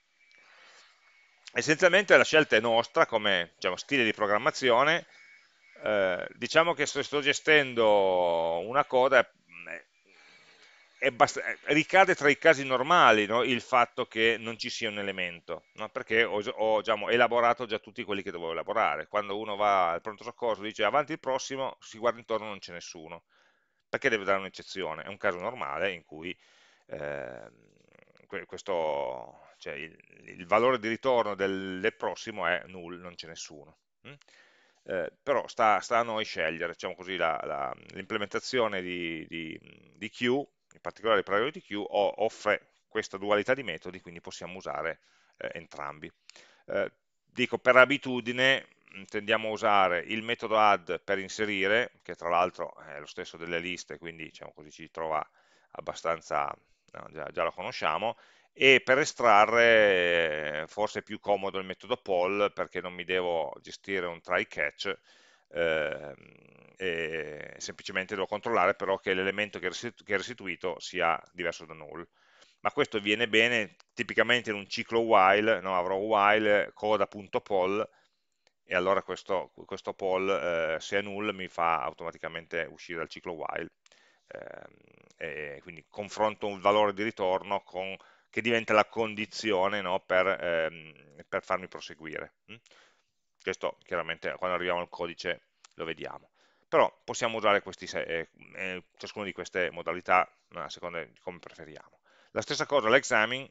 S1: Essenzialmente la scelta è nostra come diciamo, stile di programmazione, eh, diciamo che se sto gestendo una coda è, è ricade tra i casi normali no? il fatto che non ci sia un elemento, no? perché ho, ho diciamo, elaborato già tutti quelli che dovevo elaborare. Quando uno va al pronto soccorso e dice avanti il prossimo, si guarda intorno non c'è nessuno. Perché deve dare un'eccezione? È un caso normale in cui eh, questo, cioè il, il, valore di ritorno del, del, prossimo è null, non c'è nessuno. Mm? Eh, però sta, sta, a noi scegliere, diciamo così, l'implementazione di, di, di, queue, in particolare priority queue, offre questa dualità di metodi, quindi possiamo usare eh, entrambi. Eh, dico, per abitudine mm, tendiamo a usare il metodo add per inserire, che tra l'altro è lo stesso delle liste, quindi diciamo così ci trova abbastanza no, già, già, lo conosciamo, e per estrarre eh, forse è più comodo il metodo poll perché non mi devo gestire un try catch, eh, semplicemente devo controllare però che l'elemento che è restituito sia diverso da null. Ma questo viene bene tipicamente in un ciclo while, no? avrò while coda.poll e allora questo, questo poll eh, se è null mi fa automaticamente uscire dal ciclo while eh, quindi confronto un valore di ritorno con, che diventa la condizione no, per, ehm, per, farmi proseguire. Mm? Questo chiaramente quando arriviamo al codice lo vediamo. Però possiamo usare questi, eh, eh, ciascuna di queste modalità a seconda di come preferiamo. La stessa cosa l'examine,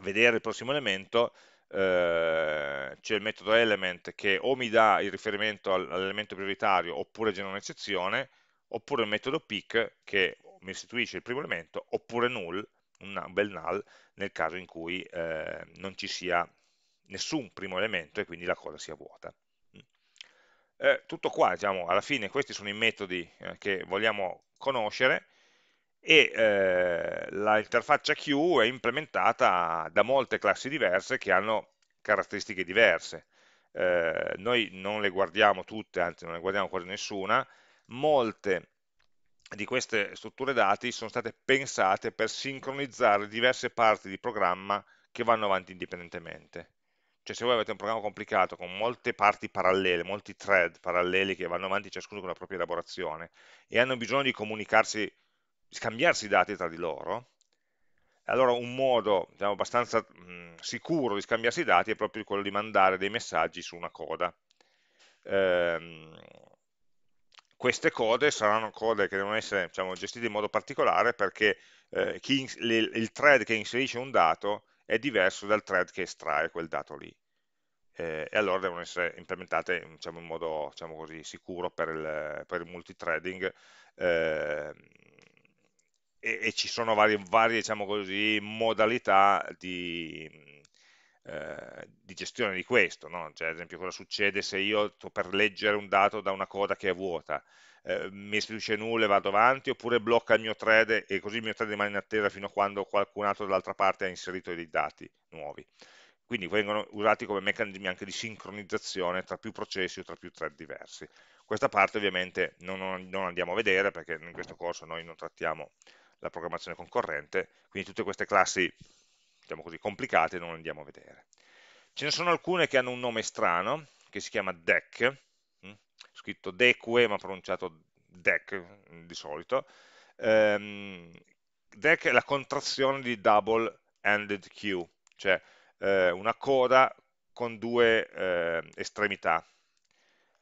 S1: vedere il prossimo elemento, eh, c'è il metodo element che o mi dà il riferimento all'elemento prioritario oppure genera un'eccezione, oppure il metodo pick che mi restituisce il primo elemento, oppure null, un bel null, nel caso in cui eh, non ci sia nessun primo elemento e quindi la coda sia vuota. Eh, tutto qua, diciamo, alla fine questi sono i metodi eh, che vogliamo conoscere e eh, l'interfaccia queue è implementata da molte classi diverse che hanno caratteristiche diverse. Eh, noi non le guardiamo tutte, anzi non ne guardiamo quasi nessuna, molte di queste strutture dati sono state pensate per sincronizzare diverse parti di programma che vanno avanti indipendentemente. Cioè se voi avete un programma complicato con molte parti parallele, molti thread paralleli che vanno avanti ciascuno con la propria elaborazione e hanno bisogno di comunicarsi, di scambiarsi i dati tra di loro, allora un modo diciamo, abbastanza mh, sicuro di scambiarsi i dati è proprio quello di mandare dei messaggi su una coda. Ehm, queste code saranno code che devono essere diciamo, gestite in modo particolare perché eh, chi, il thread che inserisce un dato è diverso dal thread che estrae quel dato lì. Eh, e allora devono essere implementate diciamo, in modo diciamo così, sicuro per il, per il multithreading eh, e, e, ci sono varie, varie diciamo così, modalità di, eh, di, gestione di questo, no? cioè, ad esempio cosa succede se io sto per leggere un dato da una coda che è vuota, eh, mi istituisce nulla e vado avanti, oppure blocca il mio thread e così il mio thread rimane in attesa fino a quando qualcun altro dall'altra parte ha inserito dei dati nuovi. Quindi vengono usati come meccanismi anche di sincronizzazione tra più processi o tra più thread diversi. Questa parte ovviamente non, non andiamo a vedere perché in questo corso noi non trattiamo la programmazione concorrente, quindi tutte queste classi diciamo così, complicate non andiamo a vedere. Ce ne sono alcune che hanno un nome strano, che si chiama DEC, scritto deque ma pronunciato DEC di solito. Um, DEC è la contrazione di double ended queue, cioè eh, una coda con due eh, estremità.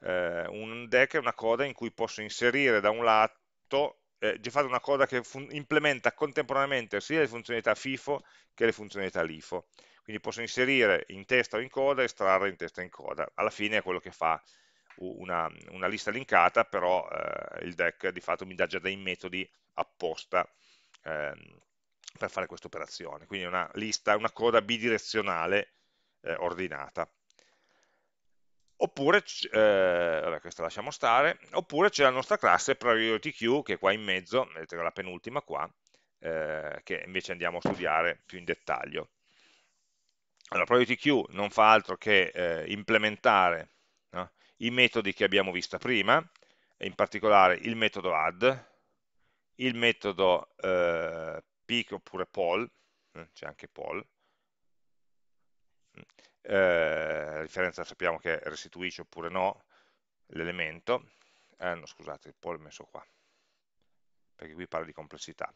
S1: Eh, un DEC è una coda in cui posso inserire da un lato, eh, già fatto una coda che implementa contemporaneamente sia le funzionalità FIFO che le funzionalità LIFO. Quindi posso inserire in testa o in coda estrarre in testa o in coda. Alla fine è quello che fa una, una lista linkata, però eh, il deck di fatto mi dà già dei metodi apposta ehm, per fare questa operazione. Quindi una lista, una coda bidirezionale eh, ordinata. Oppure, eh, vabbè, questa lasciamo stare, oppure c'è la nostra classe priority queue che è qua in mezzo, vedete la penultima qua, eh, che invece andiamo a studiare più in dettaglio. Allora, priority queue non fa altro che eh, implementare no? i metodi che abbiamo visto prima, in particolare il metodo add, il metodo eh, pick oppure poll, eh, c'è anche poll, eh, la differenza sappiamo che restituisce oppure no l'elemento, eh, no scusate, poll è messo qua, perché qui parla di complessità,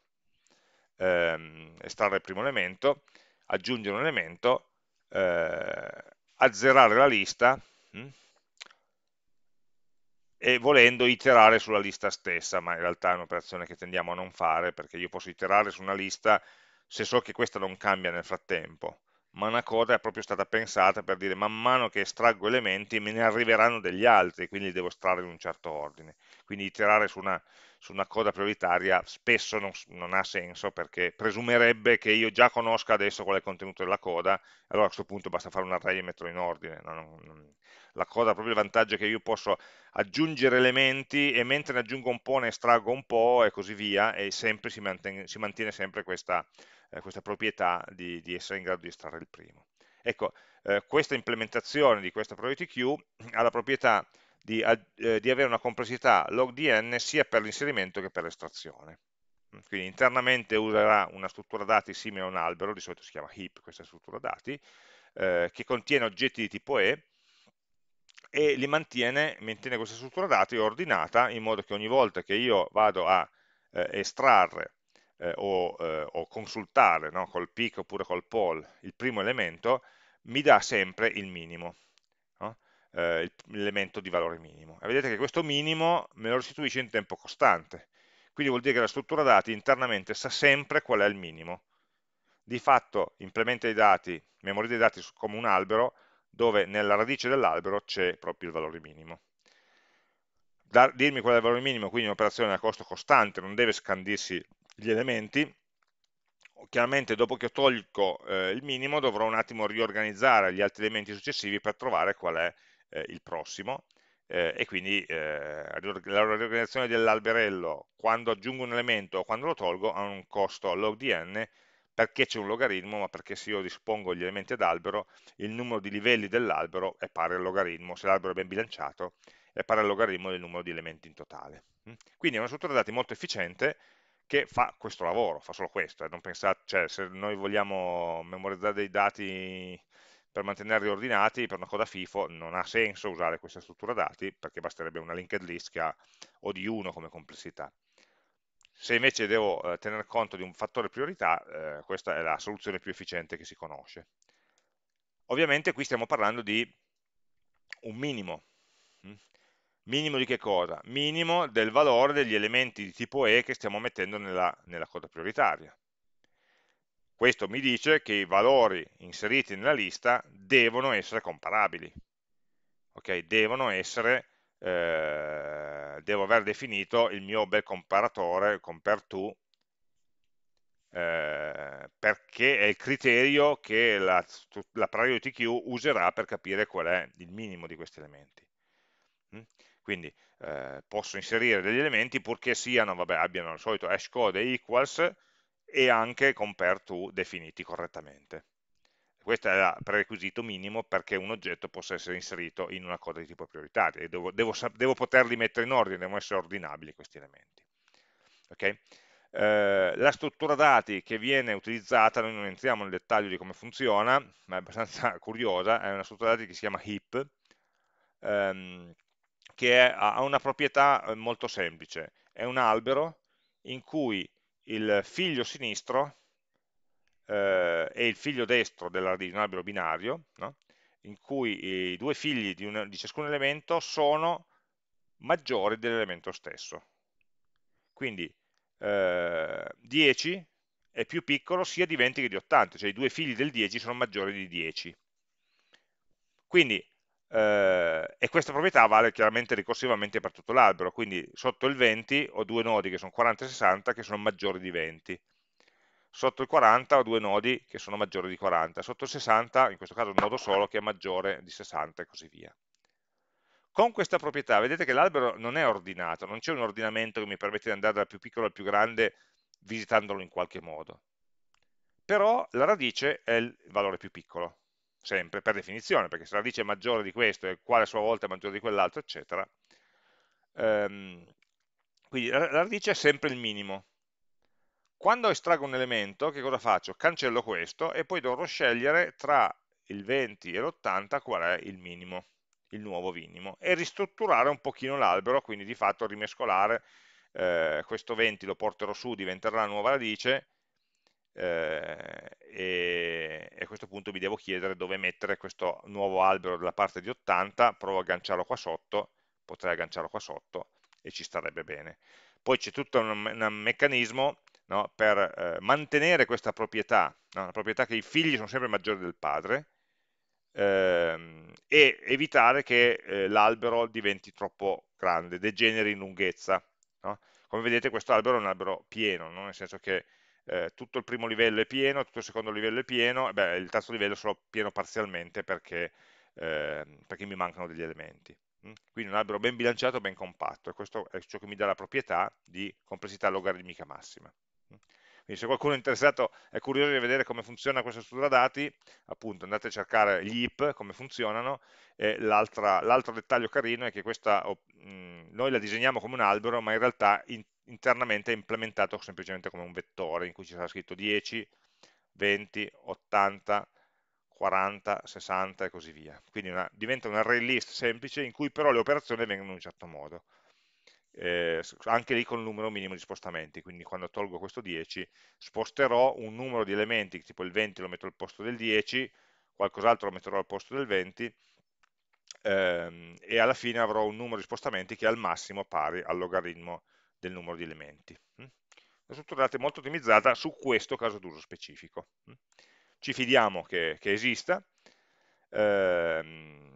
S1: eh, estrarre il primo elemento, aggiungere un elemento, eh, azzerare la lista, hm? e volendo iterare sulla lista stessa, ma in realtà è un'operazione che tendiamo a non fare perché io posso iterare su una lista se so che questa non cambia nel frattempo, ma una coda è proprio stata pensata per dire man mano che estraggo elementi me ne arriveranno degli altri, quindi li devo estrarre in un certo ordine. Quindi iterare su una, su una coda prioritaria spesso non, non, ha senso perché presumerebbe che io già conosca adesso qual è il contenuto della coda, allora a questo punto basta fare un array e metterlo in ordine. No, non, la coda proprio il vantaggio è che io posso aggiungere elementi e mentre ne aggiungo un po' ne estraggo un po' e così via e sempre si, mantiene, si mantiene sempre questa, eh, questa proprietà di, di, essere in grado di estrarre il primo. Ecco, eh, questa implementazione di questa priority queue ha la proprietà di, eh, di avere una complessità log logdn sia per l'inserimento che per l'estrazione. Quindi internamente userà una struttura dati simile a un albero, di solito si chiama heap questa struttura dati, eh, che contiene oggetti di tipo E e li mantiene, mantiene questa struttura dati ordinata in modo che ogni volta che io vado a eh, estrarre eh, o, eh, o, consultare no, col pick oppure col poll il primo elemento, mi dà sempre il minimo, no? Eh, l'elemento di valore minimo. E vedete che questo minimo me lo restituisce in tempo costante, quindi vuol dire che la struttura dati internamente sa sempre qual è il minimo. Di fatto implementa i dati, memorizza i dati come un albero, dove nella radice dell'albero c'è proprio il valore minimo. Dar, dirmi qual è il valore minimo, quindi un'operazione a costo costante, non deve scandirsi gli elementi, chiaramente dopo che tolgo eh, il minimo dovrò un attimo riorganizzare gli altri elementi successivi per trovare qual è eh, il prossimo eh, e quindi eh, la riorganizzazione dell'alberello quando aggiungo un elemento o quando lo tolgo ha un costo log di n perché c'è un logaritmo, ma perché se io dispongo gli elementi ad albero, il numero di livelli dell'albero è pari al logaritmo, se l'albero è ben bilanciato, è pari al logaritmo del numero di elementi in totale. Mm? Quindi è una struttura dati molto efficiente che fa questo lavoro, fa solo questo, eh, pensate, cioè, se noi vogliamo memorizzare dei dati per mantenerli ordinati, per una coda FIFO non ha senso usare questa struttura dati, perché basterebbe una linked list che ha O di 1 come complessità. Se invece devo eh, tener conto di un fattore priorità, eh, questa è la soluzione più efficiente che si conosce. Ovviamente qui stiamo parlando di un minimo, mm? Minimo di che cosa? Minimo del valore degli elementi di tipo E che stiamo mettendo nella, nella coda prioritaria. Questo mi dice che i valori inseriti nella lista devono essere comparabili. Ok, devono essere, eh, devo aver definito il mio bel comparatore, compare to, eh, perché è il criterio che la, la priority queue userà per capire qual è il minimo di questi elementi. Mm? Quindi eh, posso inserire degli elementi purché siano, vabbè, abbiano il solito hash code e equals e anche compare to definiti correttamente. Questo è il prerequisito minimo perché un oggetto possa essere inserito in una coda di tipo prioritario e devo, devo, devo poterli mettere in ordine, devono essere ordinabili questi elementi. Okay? Eh, la struttura dati che viene utilizzata, noi non entriamo nel dettaglio di come funziona, ma è abbastanza curiosa, è una struttura dati che si chiama heap, ehm, che è, ha una proprietà eh, molto semplice, è un albero in cui il figlio sinistro eh, e il figlio destro della, di un albero binario, no? in cui i due figli di, un, di ciascun elemento sono maggiori dell'elemento stesso. Quindi eh, 10 è più piccolo sia di 20 che di 80, cioè i due figli del 10 sono maggiori di 10. Quindi eh, e questa proprietà vale chiaramente ricorsivamente per tutto l'albero, quindi sotto il 20 ho due nodi che sono 40 e 60 che sono maggiori di 20, sotto il 40 ho due nodi che sono maggiori di 40, sotto il 60 in questo caso un nodo solo che è maggiore di 60 e così via. Con questa proprietà vedete che l'albero non è ordinato, non c'è un ordinamento che mi permette di andare dal più piccolo al più grande visitandolo in qualche modo. Però la radice è il valore più piccolo, sempre per definizione, perché se la radice è maggiore di questo e quale a sua volta è maggiore di quell'altro, eccetera. Ehm, quindi la radice è sempre il minimo. Quando estraggo un elemento, che cosa faccio? Cancello questo e poi dovrò scegliere tra il 20 e l'80 qual è il minimo, il nuovo minimo, e ristrutturare un pochino l'albero, quindi di fatto rimescolare eh, questo 20 lo porterò su, diventerà la nuova radice, eh, e, e, a questo punto mi devo chiedere dove mettere questo nuovo albero della parte di 80, provo a agganciarlo qua sotto, potrei agganciarlo qua sotto e ci starebbe bene. Poi c'è tutto un, un meccanismo no, per eh, mantenere questa proprietà, no, la proprietà che i figli sono sempre maggiori del padre, ehm, e evitare che eh, l'albero diventi troppo grande, degeneri in lunghezza. No? Come vedete questo albero è un albero pieno, nel senso che eh, tutto il primo livello è pieno, tutto il secondo livello è pieno, e beh, il terzo livello è solo pieno parzialmente perché, eh, perché mi mancano degli elementi. Mm? Quindi un albero ben bilanciato, ben compatto, e questo è ciò che mi dà la proprietà di complessità logaritmica massima. Quindi se qualcuno è interessato, è curioso di vedere come funziona questa struttura dati, appunto andate a cercare gli IP, come funzionano, e l'altro dettaglio carino è che questa, mh, noi la disegniamo come un albero, ma in realtà in, internamente è implementato semplicemente come un vettore in cui ci sarà scritto 10, 20, 80, 40, 60 e così via. Quindi una, diventa un array list semplice in cui però le operazioni vengono in un certo modo. Eh, anche lì con il numero minimo di spostamenti, quindi quando tolgo questo 10 sposterò un numero di elementi, tipo il 20 lo metto al posto del 10, qualcos'altro lo metterò al posto del 20 ehm, e alla fine avrò un numero di spostamenti che è al massimo pari al logaritmo del numero di elementi. Mm? Una struttura dati molto ottimizzata su questo caso d'uso specifico. Mm? Ci fidiamo che, che esista, ehm,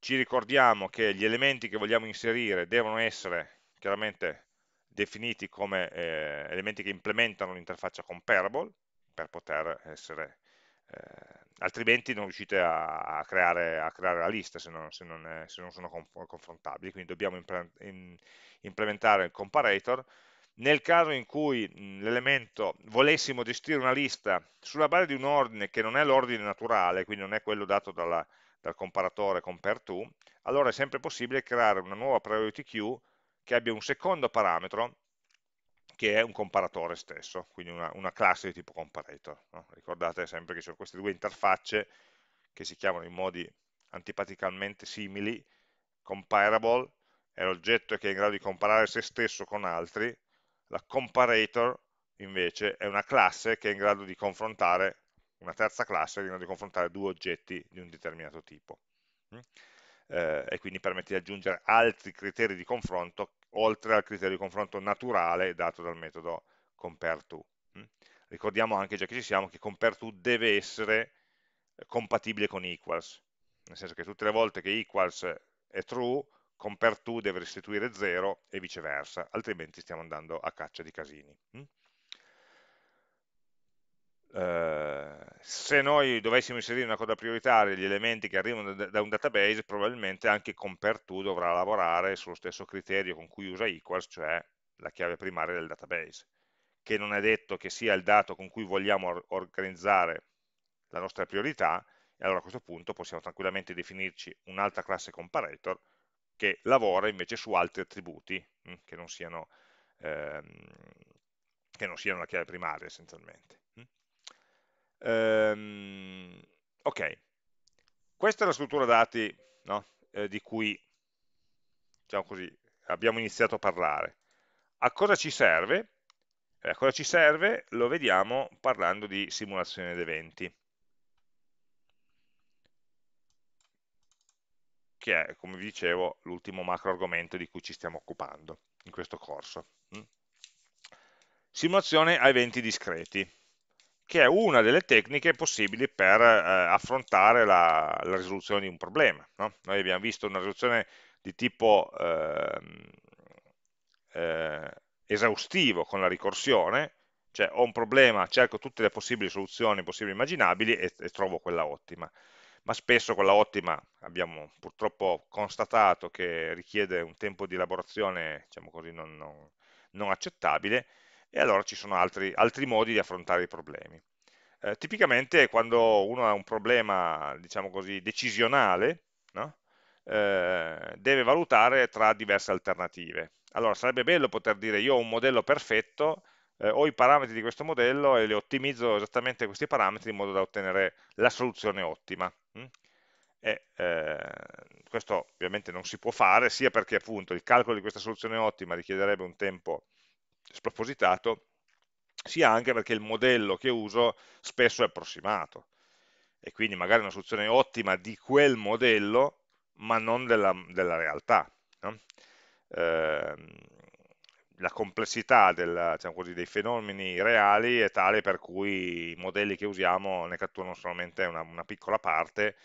S1: ci ricordiamo che gli elementi che vogliamo inserire devono essere chiaramente definiti come eh, elementi che implementano l'interfaccia comparable, per poter essere eh, altrimenti non riuscite a, a, creare, a, creare, la lista se non, se non, è, se non sono confrontabili, quindi dobbiamo implementare il comparator. Nel caso in cui l'elemento volessimo gestire una lista sulla base di un ordine che non è l'ordine naturale, quindi non è quello dato dalla, dal comparatore compare2, allora è sempre possibile creare una nuova priority queue che abbia un secondo parametro che è un comparatore stesso, quindi una, una classe di tipo comparator. No? Ricordate sempre che ci sono queste due interfacce che si chiamano in modi antipaticamente simili, comparable è l'oggetto che è in grado di comparare se stesso con altri, la comparator invece è una classe che è in grado di confrontare, una terza classe che è in grado di confrontare due oggetti di un determinato tipo. Mm? Eh, e quindi permette di aggiungere altri criteri di confronto oltre al criterio di confronto naturale dato dal metodo compareTo. Mm? Ricordiamo anche, già che ci siamo, che compareTo deve essere compatibile con equals, nel senso che tutte le volte che equals è true, compareTo deve restituire 0 e viceversa, altrimenti stiamo andando a caccia di casini. Mm? Uh, se noi dovessimo inserire una coda prioritaria gli elementi che arrivano da, un database, probabilmente anche compare2 dovrà lavorare sullo stesso criterio con cui usa equals, cioè la chiave primaria del database, che non è detto che sia il dato con cui vogliamo or organizzare la nostra priorità, e allora a questo punto possiamo tranquillamente definirci un'altra classe comparator che lavora invece su altri attributi, mh, hm, che, non siano, ehm, che non siano la chiave primaria essenzialmente. Ehm, ok, questa è la struttura dati no? eh, di cui diciamo così, abbiamo iniziato a parlare. A cosa ci serve? Eh, a cosa ci serve? Lo vediamo parlando di simulazione di eventi. che è, come vi dicevo, l'ultimo macro argomento di cui ci stiamo occupando in questo corso. Mm? Simulazione a eventi discreti che è una delle tecniche possibili per eh, affrontare la, la, risoluzione di un problema. No? Noi abbiamo visto una risoluzione di tipo eh, eh, esaustivo con la ricorsione, cioè ho un problema, cerco tutte le possibili soluzioni possibili immaginabili e, e trovo quella ottima. Ma spesso quella ottima abbiamo purtroppo constatato che richiede un tempo di elaborazione diciamo così, non, non, non accettabile e allora ci sono altri, altri modi di affrontare i problemi. Eh, tipicamente quando uno ha un problema, diciamo così, decisionale, no? eh, deve valutare tra diverse alternative. Allora sarebbe bello poter dire io ho un modello perfetto, eh, ho i parametri di questo modello e li ottimizzo esattamente questi parametri in modo da ottenere la soluzione ottima. Hm? E, eh, questo ovviamente non si può fare, sia perché appunto il calcolo di questa soluzione ottima richiederebbe un tempo spropositato, sia anche perché il modello che uso spesso è approssimato e quindi magari una soluzione ottima di quel modello ma non della, della realtà. No? Eh, la complessità del, diciamo così, dei fenomeni reali è tale per cui i modelli che usiamo ne catturano solamente una, una piccola parte,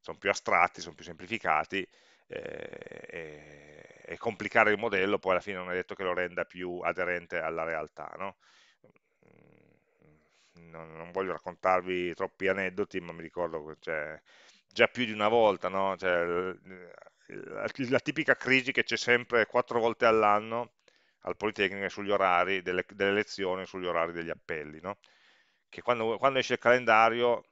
S1: sono più astratti, sono più semplificati e, e, complicare il modello poi alla fine non è detto che lo renda più aderente alla realtà. No? non, non, voglio raccontarvi troppi aneddoti, ma mi ricordo cioè, già più di una volta, no? cioè, la, la, tipica crisi che c'è sempre quattro volte all'anno al Politecnico sugli orari delle, delle lezioni, sugli orari degli appelli, no? che quando, quando, esce il calendario,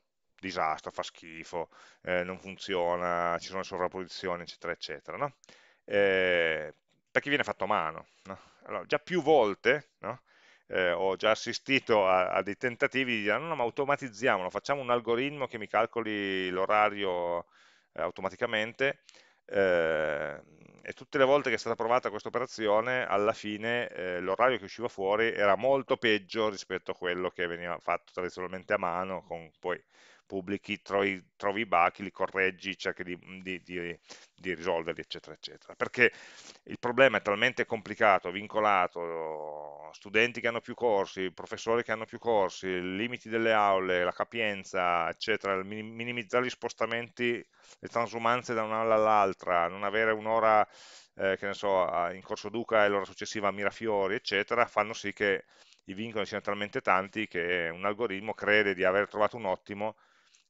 S1: disastro, fa schifo, eh, non funziona, ci sono sovrapposizioni, eccetera, eccetera, no? eh, perché viene fatto a mano. Allora, già più volte eh, ho già assistito a, a, dei tentativi di dire no, no, ma automatizziamolo, facciamo un algoritmo che mi calcoli l'orario eh, automaticamente eh, e tutte le volte che è stata provata questa operazione alla fine eh, l'orario che usciva fuori era molto peggio rispetto a quello che veniva fatto tradizionalmente a mano con poi pubblichi, trovi, trovi i bug, li correggi, cerchi di, di, di, di, risolverli, eccetera, eccetera. Perché il problema è talmente complicato, vincolato, studenti che hanno più corsi, professori che hanno più corsi, limiti delle aule, la capienza, eccetera, minimizzare gli spostamenti, le transumanze da un'aula all'altra, non avere un'ora eh, che ne so, in Corso Duca e l'ora successiva a Mirafiori, eccetera, fanno sì che i vincoli siano talmente tanti che un algoritmo crede di aver trovato un ottimo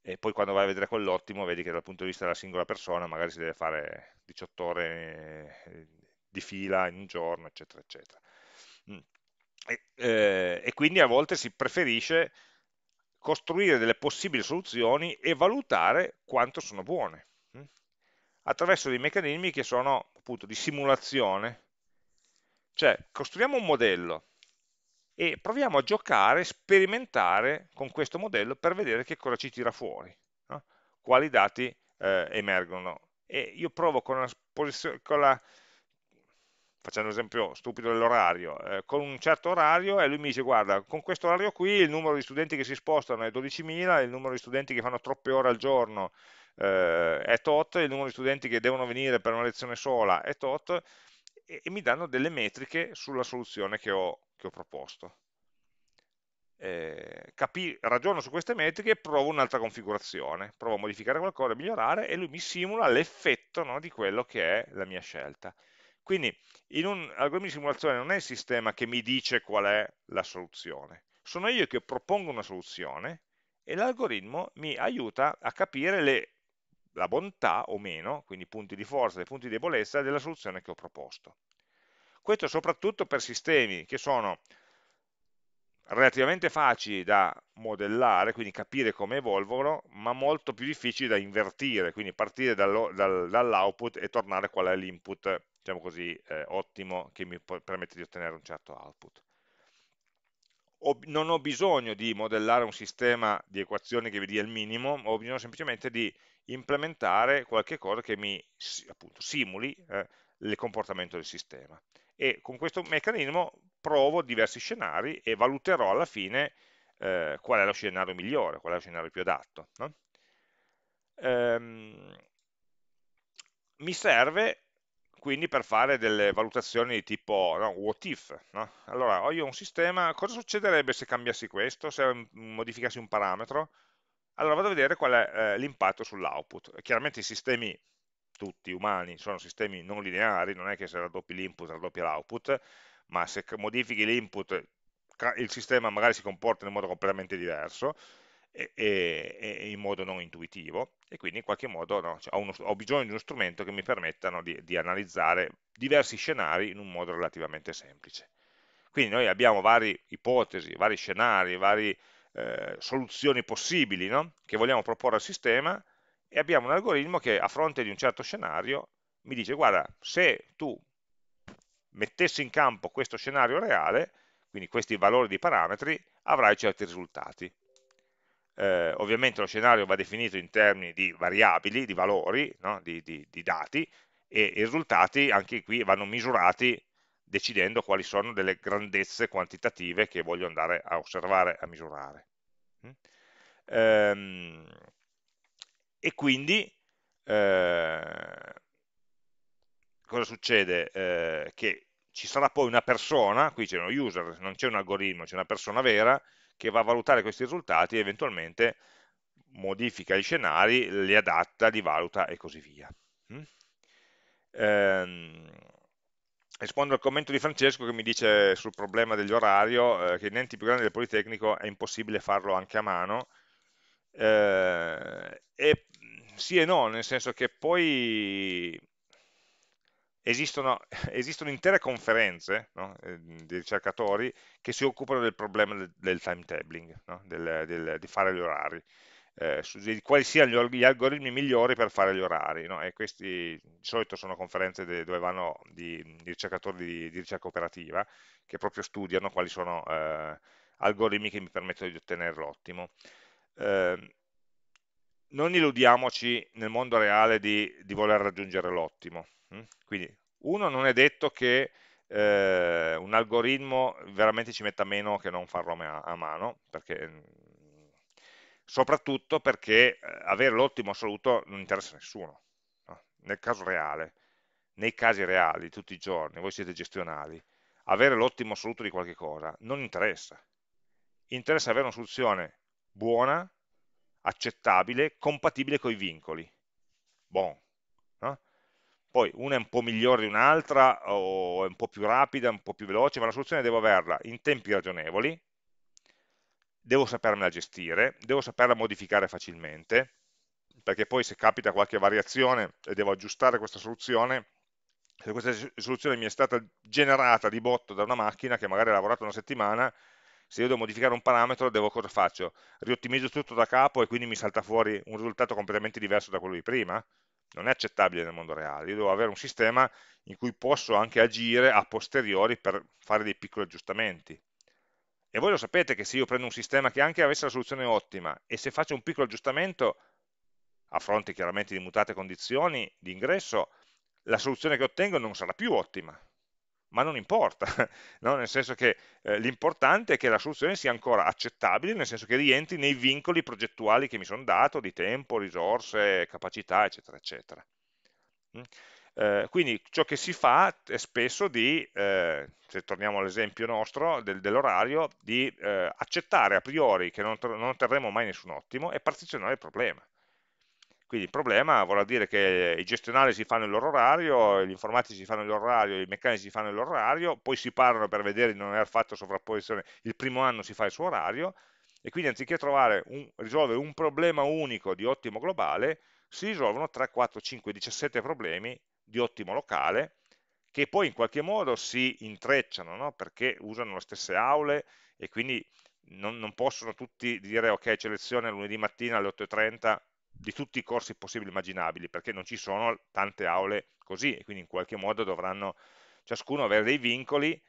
S1: e poi quando vai a vedere quell'ottimo vedi che dal punto di vista della singola persona magari si deve fare 18 ore eh, di fila in un giorno, eccetera, eccetera. Mm. E, eh, e quindi a volte si preferisce costruire delle possibili soluzioni e valutare quanto sono buone mm. attraverso dei meccanismi che sono appunto di simulazione cioè costruiamo un modello e proviamo a giocare, sperimentare con questo modello per vedere che cosa ci tira fuori, no? quali dati eh, emergono. E io provo con la, con la facendo un esempio stupido dell'orario, eh, con un certo orario e lui mi dice guarda, con questo orario qui il numero di studenti che si spostano è 12.000, il numero di studenti che fanno troppe ore al giorno eh, è tot, il numero di studenti che devono venire per una lezione sola è tot, e, e mi danno delle metriche sulla soluzione che ho, che ho proposto. Eh, capi, ragiono su queste metriche e provo un'altra configurazione, provo a modificare qualcosa, a migliorare e lui mi simula l'effetto no, di quello che è la mia scelta. Quindi in un algoritmo di simulazione non è il sistema che mi dice qual è la soluzione, sono io che propongo una soluzione e l'algoritmo mi aiuta a capire le, la bontà o meno, quindi i punti di forza e i punti di debolezza della soluzione che ho proposto. Questo soprattutto per sistemi che sono relativamente facili da modellare, quindi capire come evolvono, ma molto più difficili da invertire, quindi partire dall'output e tornare qual è l'input diciamo così, eh, ottimo che mi permette di ottenere un certo output. Ho, non ho bisogno di modellare un sistema di equazioni che vi dia il minimo, ho bisogno semplicemente di implementare qualche cosa che mi appunto, simuli eh, il comportamento del sistema. E con questo meccanismo provo diversi scenari e valuterò alla fine eh, qual è lo scenario migliore, qual è lo scenario più adatto. No? Ehm, mi serve quindi per fare delle valutazioni di tipo no, what if. No? Allora, ho io un sistema, cosa succederebbe se cambiassi questo, se modificassi un parametro? Allora vado a vedere qual è eh, l'impatto sull'output. Chiaramente i sistemi, tutti umani, sono sistemi non lineari, non è che se raddoppi l'input raddoppia l'output, ma se modifichi l'input il sistema magari si comporta in un modo completamente diverso, e, e, in modo non intuitivo e quindi in qualche modo no, cioè, ho, uno, ho, bisogno di uno strumento che mi permetta no, di, di, analizzare diversi scenari in un modo relativamente semplice. Quindi noi abbiamo varie ipotesi, vari scenari, varie eh, soluzioni possibili no? che vogliamo proporre al sistema e abbiamo un algoritmo che a fronte di un certo scenario mi dice guarda se tu mettessi in campo questo scenario reale, quindi questi valori di parametri, avrai certi risultati eh, ovviamente lo scenario va definito in termini di variabili, di valori, no? di, di, di, dati, e i risultati anche qui vanno misurati decidendo quali sono delle grandezze quantitative che voglio andare a osservare, a misurare. Mm? Ehm, e quindi eh, cosa succede? Eh, che ci sarà poi una persona, qui c'è uno user, non c'è un algoritmo, c'è una persona vera che va a valutare questi risultati e eventualmente modifica gli scenari, li adatta, li valuta e così via. Mm? Ehm, rispondo al commento di Francesco che mi dice sul problema dell'orario eh, che in enti più grandi del Politecnico è impossibile farlo anche a mano eh, e sì e no, nel senso che poi esistono, esistono intere conferenze no, eh, di ricercatori che si occupano del problema del, del timetabling, no, del, del, di fare gli orari, eh, di quali siano gli, algoritmi migliori per fare gli orari. No? E questi di solito sono conferenze de, dove vanno di, di ricercatori di, di, ricerca operativa che proprio studiano quali sono eh, algoritmi che mi permettono di ottenere l'ottimo. Eh, non illudiamoci nel mondo reale di, di voler raggiungere l'ottimo, Mm? Quindi uno non è detto che eh, un algoritmo veramente ci metta meno che non farlo a, mano, perché, mm, soprattutto perché eh, avere l'ottimo assoluto non interessa a nessuno. No? Nel caso reale, nei casi reali, tutti i giorni, voi siete gestionali, avere l'ottimo assoluto di qualche cosa non interessa. Interessa avere una soluzione buona, accettabile, compatibile con i vincoli. Bon. No? poi una è un po' migliore di un'altra, o è un po' più rapida, un po' più veloce, ma la soluzione devo averla in tempi ragionevoli, devo sapermela gestire, devo saperla modificare facilmente, perché poi se capita qualche variazione e devo aggiustare questa soluzione, se questa soluzione mi è stata generata di botto da una macchina che magari ha lavorato una settimana, se io devo modificare un parametro, devo, cosa faccio? Riottimizzo tutto da capo e quindi mi salta fuori un risultato completamente diverso da quello di prima? Non è accettabile nel mondo reale. Io devo avere un sistema in cui posso anche agire a posteriori per fare dei piccoli aggiustamenti. E voi lo sapete che se io prendo un sistema che anche avesse la soluzione ottima e se faccio un piccolo aggiustamento, a fronte chiaramente di mutate condizioni di ingresso, la soluzione che ottengo non sarà più ottima, ma non importa, no? nel senso che eh, l'importante è che la soluzione sia ancora accettabile, nel senso che rientri nei vincoli progettuali che mi sono dato, di tempo, risorse, capacità, eccetera, eccetera. Mm? Eh, quindi ciò che si fa è spesso di, eh, se torniamo all'esempio nostro del, dell'orario, di eh, accettare a priori che non, non otterremo mai nessun ottimo e partizionare il problema. Quindi il problema vuol dire che i gestionali si fanno il loro orario, gli informatici si fanno il loro orario, i meccanici si fanno il loro orario, poi si parlano per vedere di non aver fatto sovrapposizione, il primo anno si fa il suo orario, e quindi anziché un, risolvere un problema unico di ottimo globale, si risolvono 3, 4, 5, 17 problemi di ottimo locale, che poi in qualche modo si intrecciano, no? perché usano le stesse aule e quindi non, non possono tutti dire ok, c'è lezione lunedì mattina alle 8.30 di tutti i corsi possibili e immaginabili, perché non ci sono tante aule così, e quindi in qualche modo dovranno ciascuno avere dei vincoli,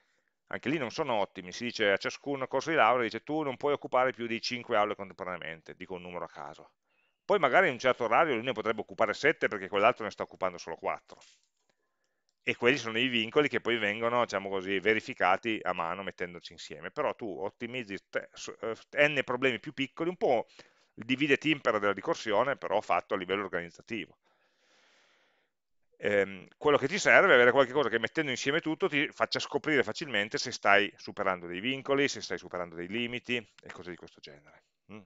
S1: anche lì non sono ottimi, si dice a ciascun corso di laurea, dice tu non puoi occupare più di 5 aule contemporaneamente, dico un numero a caso. Poi magari in un certo orario lui ne potrebbe occupare 7 perché quell'altro ne sta occupando solo 4. E quelli sono i vincoli che poi vengono, diciamo così, verificati a mano mettendoci insieme. Però tu ottimizzi eh, n problemi più piccoli, un po' il divide timpera della ricorsione, però fatto a livello organizzativo. Ehm, quello che ti serve è avere qualcosa che mettendo insieme tutto ti faccia scoprire facilmente se stai superando dei vincoli, se stai superando dei limiti e cose di questo genere. Mm.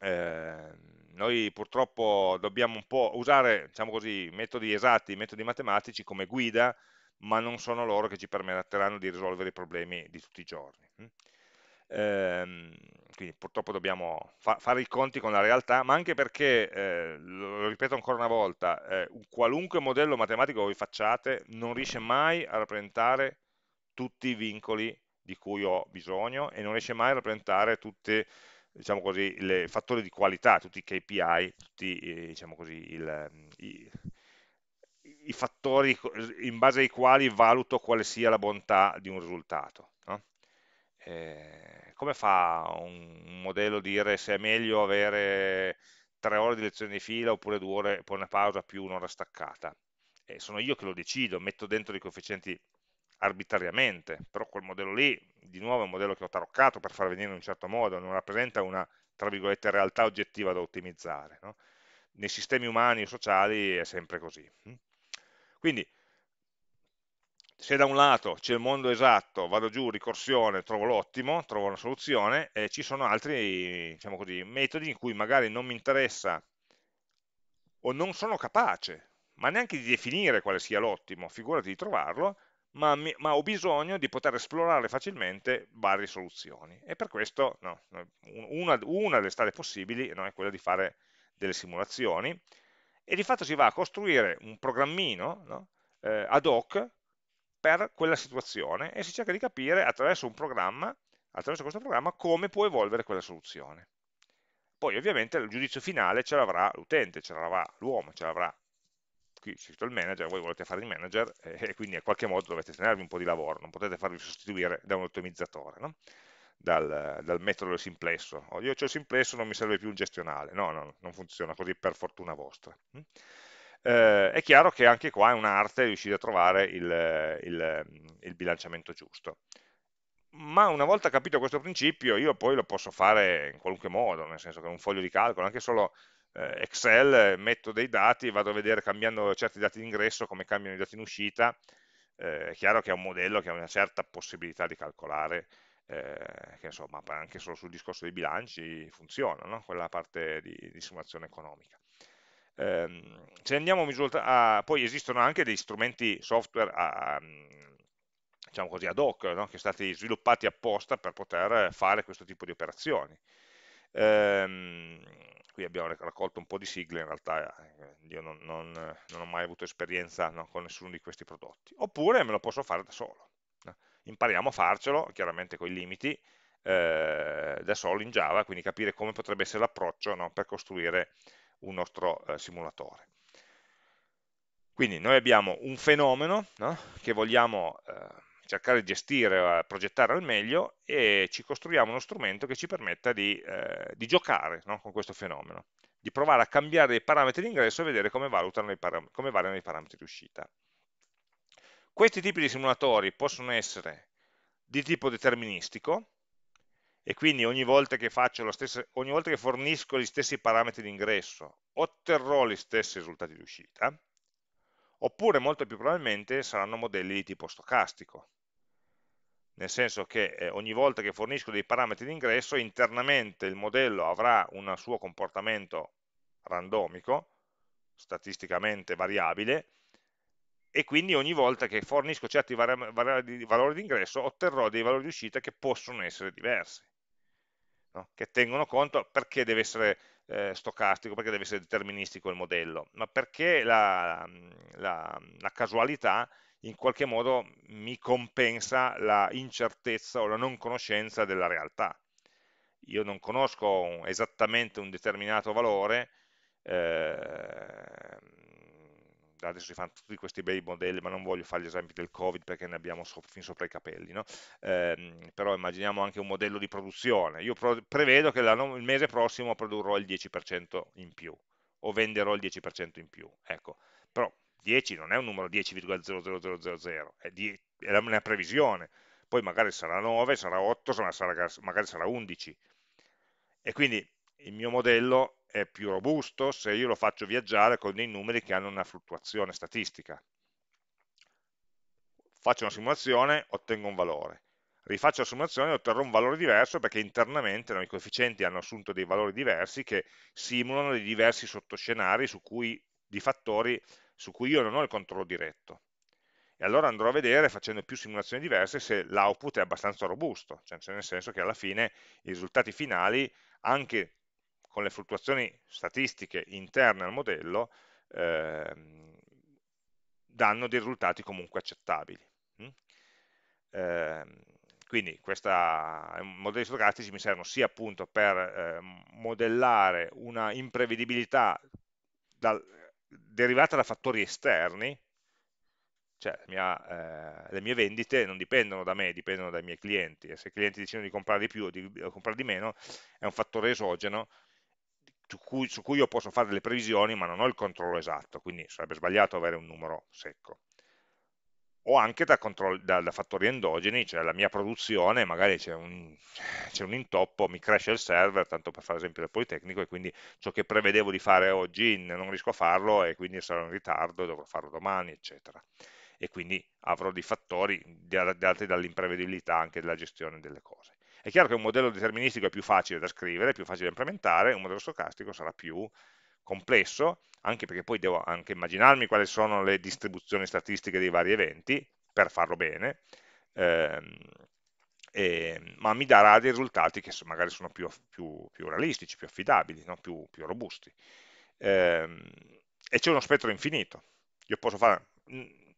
S1: Eh, noi purtroppo dobbiamo un po' usare, diciamo così, metodi esatti, metodi matematici come guida, ma non sono loro che ci permetteranno di risolvere i problemi di tutti i giorni. Mm. Ehm, quindi purtroppo dobbiamo fa fare i conti con la realtà, ma anche perché, eh, lo ripeto ancora una volta, eh, un qualunque modello matematico voi facciate non riesce mai a rappresentare tutti i vincoli di cui ho bisogno e non riesce mai a rappresentare tutti diciamo i fattori di qualità, tutti i KPI, tutti diciamo così, il, i, i fattori in base ai quali valuto quale sia la bontà di un risultato. No? Eh, come fa un, un modello dire se è meglio avere tre ore di lezione di fila oppure due ore, poi una pausa più un'ora staccata? Eh, sono io che lo decido, metto dentro i coefficienti arbitrariamente, però quel modello lì, di nuovo è un modello che ho taroccato per far venire in un certo modo, non rappresenta una, tra virgolette, realtà oggettiva da ottimizzare. No? Nei sistemi umani e sociali è sempre così. Quindi se da un lato c'è il mondo esatto, vado giù, ricorsione, trovo l'ottimo, trovo una soluzione, e ci sono altri diciamo così, metodi in cui magari non mi interessa o non sono capace, ma neanche di definire quale sia l'ottimo, figurati di trovarlo, ma, mi, ma, ho bisogno di poter esplorare facilmente varie soluzioni. E per questo no, una, una, delle strade possibili no, è quella di fare delle simulazioni, e di fatto si va a costruire un programmino no, eh, ad hoc per quella situazione e si cerca di capire attraverso un programma, attraverso questo programma, come può evolvere quella soluzione. Poi ovviamente il giudizio finale ce l'avrà l'utente, ce l'avrà l'uomo, ce l'avrà qui c'è scritto il manager, voi volete fare il manager e quindi in qualche modo dovete tenervi un po' di lavoro, non potete farvi sostituire da un ottimizzatore, no? dal, dal, metodo del simplesso. Oh, io ho il simplesso, non mi serve più un gestionale. No, no, non funziona così per fortuna vostra. Eh, è chiaro che anche qua è un'arte riuscire a trovare il, il, il bilanciamento giusto ma una volta capito questo principio io poi lo posso fare in qualunque modo, nel senso che un foglio di calcolo, anche solo eh, Excel, metto dei dati, vado a vedere cambiando certi dati di ingresso come cambiano i dati in uscita, eh, è chiaro che è un modello che ha una certa possibilità di calcolare, eh, che insomma anche solo sul discorso dei bilanci funziona, no? quella parte di, di simulazione economica. Ehm, se andiamo a, poi esistono anche degli strumenti software a, diciamo così, ad hoc, no? che sono stati sviluppati apposta per poter fare questo tipo di operazioni. Ehm, qui abbiamo raccolto un po' di sigle, in realtà eh, io non, non, non ho mai avuto esperienza no, con nessuno di questi prodotti. Oppure me lo posso fare da solo. Impariamo a farcelo, chiaramente con i limiti, eh, da solo in Java, quindi capire come potrebbe essere l'approccio no, per costruire un nostro eh, simulatore. Quindi noi abbiamo un fenomeno che vogliamo eh, cercare di gestire, progettare al meglio e ci costruiamo uno strumento che ci permetta di, eh, di giocare no, con questo fenomeno, di provare a cambiare i parametri di ingresso e vedere come, come variano i parametri di uscita. Questi tipi di simulatori possono essere di tipo deterministico, e quindi ogni volta che, stesso, ogni volta che fornisco gli stessi parametri di ingresso otterrò gli stessi risultati di uscita, oppure molto più probabilmente saranno modelli di tipo stocastico, nel senso che eh, ogni volta che fornisco dei parametri di ingresso, internamente il modello avrà un suo comportamento randomico, statisticamente variabile, e quindi ogni volta che fornisco certi valori di ingresso otterrò dei valori di uscita che possono essere diversi, no? che tengono conto perché deve essere eh, stocastico, perché deve essere deterministico il modello, ma perché la, la, la casualità in qualche modo mi compensa la incertezza o la non conoscenza della realtà. Io non conosco esattamente un determinato valore, eh, adesso si fanno tutti questi bei modelli, ma non voglio fare gli esempi del Covid perché ne abbiamo so, fin sopra i capelli, no? eh, però immaginiamo anche un modello di produzione. Io prevedo che il mese prossimo produrrò il 10% in più, o venderò il 10% in più, ecco. Però 10 non è un numero 10,00000, è, è una previsione, poi magari sarà 9, sarà 8, sarà, magari sarà 11. E quindi il mio modello è più robusto se io lo faccio viaggiare con dei numeri che hanno una fluttuazione statistica. Faccio una simulazione, ottengo un valore. Rifaccio la simulazione e otterrò un valore diverso perché internamente no, i coefficienti hanno assunto dei valori diversi che simulano dei diversi sottoscenari su cui, di fattori su cui io non ho il controllo diretto. E allora andrò a vedere, facendo più simulazioni diverse, se l'output è abbastanza robusto, cioè nel senso che alla fine i risultati finali, anche con le fluttuazioni statistiche interne al modello, eh, danno dei risultati comunque accettabili. Mm? Eh, quindi questa, modelli stocastici mi servono sia appunto per eh, modellare una imprevedibilità dal, derivata da fattori esterni, cioè mia, eh, le mie vendite non dipendono da me, dipendono dai miei clienti e se i clienti decidono di comprare di più o di, di comprare di meno è un fattore esogeno cui, su cui io posso fare delle previsioni ma non ho il controllo esatto, quindi sarebbe sbagliato avere un numero secco o anche da, da, da, fattori endogeni, cioè la mia produzione, magari c'è un, un, intoppo, mi cresce il server, tanto per fare esempio del Politecnico, e quindi ciò che prevedevo di fare oggi non riesco a farlo e quindi sarò in ritardo, dovrò farlo domani, eccetera. E quindi avrò dei fattori dati dall'imprevedibilità anche della gestione delle cose. È chiaro che un modello deterministico è più facile da scrivere, più facile da implementare, un modello stocastico sarà più complesso, anche perché poi devo anche immaginarmi quali sono le distribuzioni statistiche dei vari eventi per farlo bene, ehm, e, ma mi darà dei risultati che magari sono più, più, più realistici, più affidabili, no? più, più, robusti. Ehm, e c'è uno spettro infinito. Io posso fare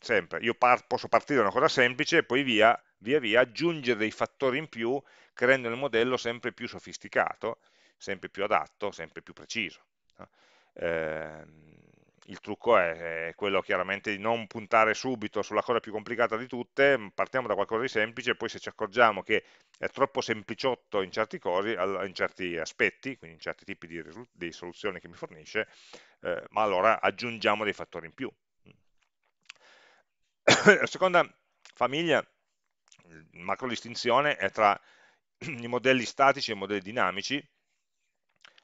S1: sempre, io par posso partire da una cosa semplice e poi via, via via aggiungere dei fattori in più che rendono il modello sempre più sofisticato, sempre più adatto, sempre più preciso. Eh, il trucco è, è, quello chiaramente di non puntare subito sulla cosa più complicata di tutte, partiamo da qualcosa di semplice, poi se ci accorgiamo che è troppo sempliciotto in certi, cosi, in certi aspetti, quindi in certi tipi di, di soluzioni che mi fornisce, eh, ma allora aggiungiamo dei fattori in più. La seconda famiglia, macro distinzione, è tra i modelli statici e i modelli dinamici,